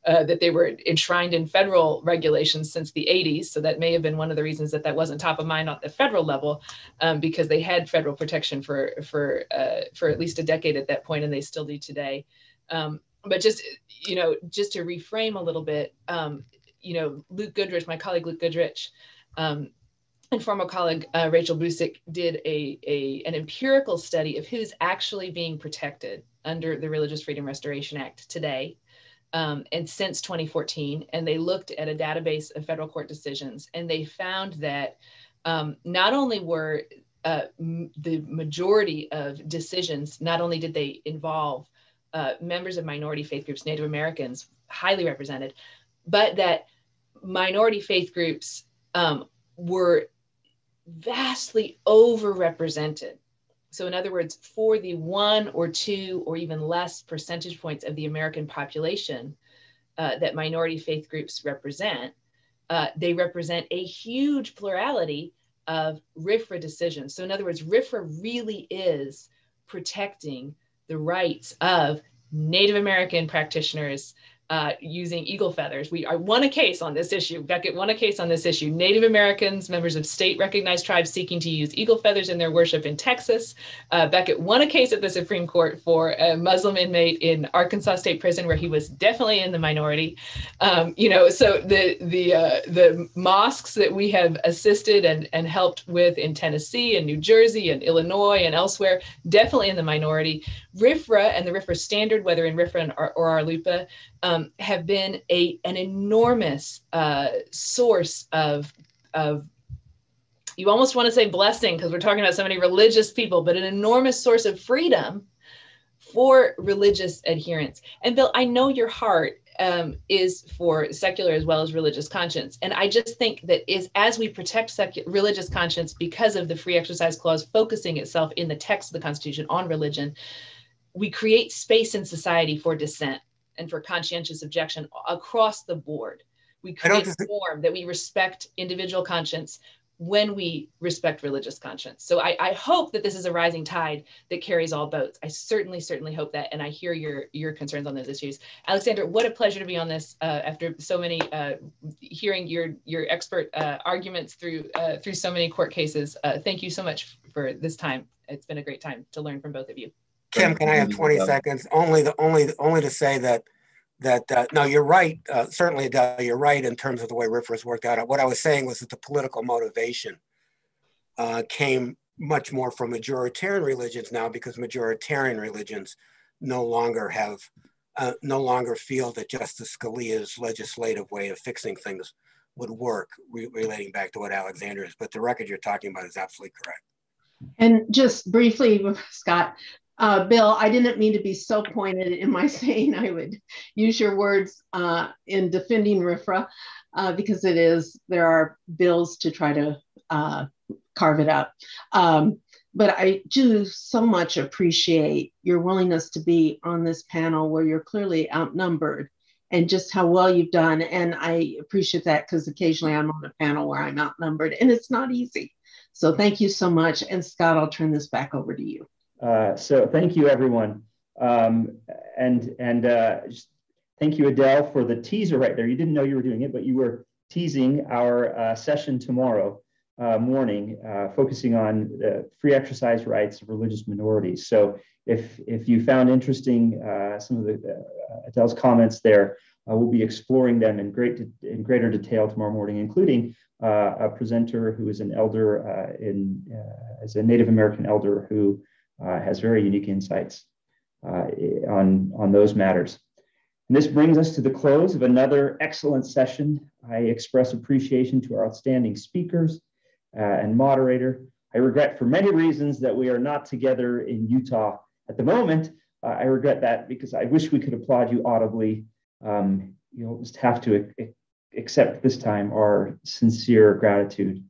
uh, that they were enshrined in federal regulations since the 80s. So that may have been one of the reasons that that wasn't top of mind at the federal level, um, because they had federal protection for for uh, for at least a decade at that point, and they still do today. Um, but just you know, just to reframe a little bit, um, you know, Luke Goodrich, my colleague Luke Goodrich. Um, and former colleague uh, Rachel Busick did a, a, an empirical study of who's actually being protected under the Religious Freedom Restoration Act today um, and since 2014, and they looked at a database of federal court decisions, and they found that um, not only were uh, m- the majority of decisions, not only did they involve uh, members of minority faith groups, Native Americans, highly represented, but that minority faith groups um, were vastly overrepresented so, in other words, for the one or two or even less percentage points of the American population uh, that minority faith groups represent, uh, they represent a huge plurality of RFRA decisions. So, in other words, RFRA really is protecting the rights of Native American practitioners, uh, using eagle feathers. We I won a case on this issue. Becket won a case on this issue. Native Americans, members of state recognized tribes seeking to use eagle feathers in their worship in Texas. Uh, Becket won a case at the Supreme Court for a Muslim inmate in Arkansas State Prison where he was definitely in the minority. Um, you know, so the the uh, the mosques that we have assisted and and helped with in Tennessee and New Jersey and Illinois and elsewhere, definitely in the minority. RFRA and the RFRA standard, whether in RFRA or, or RLUIPA, um, have been a, an enormous uh, source of, of, you almost want to say blessing because we're talking about so many religious people, but an enormous source of freedom for religious adherents. And Bill, I know your heart um, is for secular as well as religious conscience. And I just think that is as we protect secular religious conscience because of the free exercise clause focusing itself in the text of the Constitution on religion, we create space in society for dissent and for conscientious objection across the board. We create a form that we respect individual conscience when we respect religious conscience. So I, I, hope that this is a rising tide that carries all boats. I certainly, certainly hope that, and I hear your your concerns on those issues. Alexander, what a pleasure to be on this uh, after so many uh, hearing your your expert uh, arguments through uh, through so many court cases. Uh, thank you so much for this time. It's been a great time to learn from both of you. Kim, can I have 20 seconds? Only the only only to say that that uh, no, you're right. Uh, certainly, Adele, you're right in terms of the way RFRA's worked out. What I was saying was that the political motivation uh, came much more from majoritarian religions now because majoritarian religions no longer have, uh, no longer feel that Justice Scalia's legislative way of fixing things would work, re relating back to what Alexander is. But the record you're talking about is absolutely correct. And just briefly, Scott, uh, Bill, I didn't mean to be so pointed in my saying I would use your words uh, in defending RFRA uh, because it is, there are bills to try to uh, carve it up. Um, but I do so much appreciate your willingness to be on this panel where you're clearly outnumbered and just how well you've done. And I appreciate that because occasionally I'm on a panel where I'm outnumbered and it's not easy. So thank you so much. And Scott, I'll turn this back over to you. Uh, so thank you, everyone. Um, and and uh, thank you, Adele, for the teaser right there. You didn't know you were doing it, but you were teasing our uh, session tomorrow uh, morning, uh, focusing on the free exercise rights of religious minorities. So if, if you found interesting some of the Adele's comments there, we'll be exploring them in, great in greater detail tomorrow morning, including a presenter who is an elder in, as a Native American elder who has very unique insights uh, on, on those matters. And this brings us to the close of another excellent session. I express appreciation to our outstanding speakers uh, and moderator. I regret for many reasons that we are not together in Utah at the moment. Uh, I regret that because I wish we could applaud you audibly. Um, you'll just have to accept this time our sincere gratitude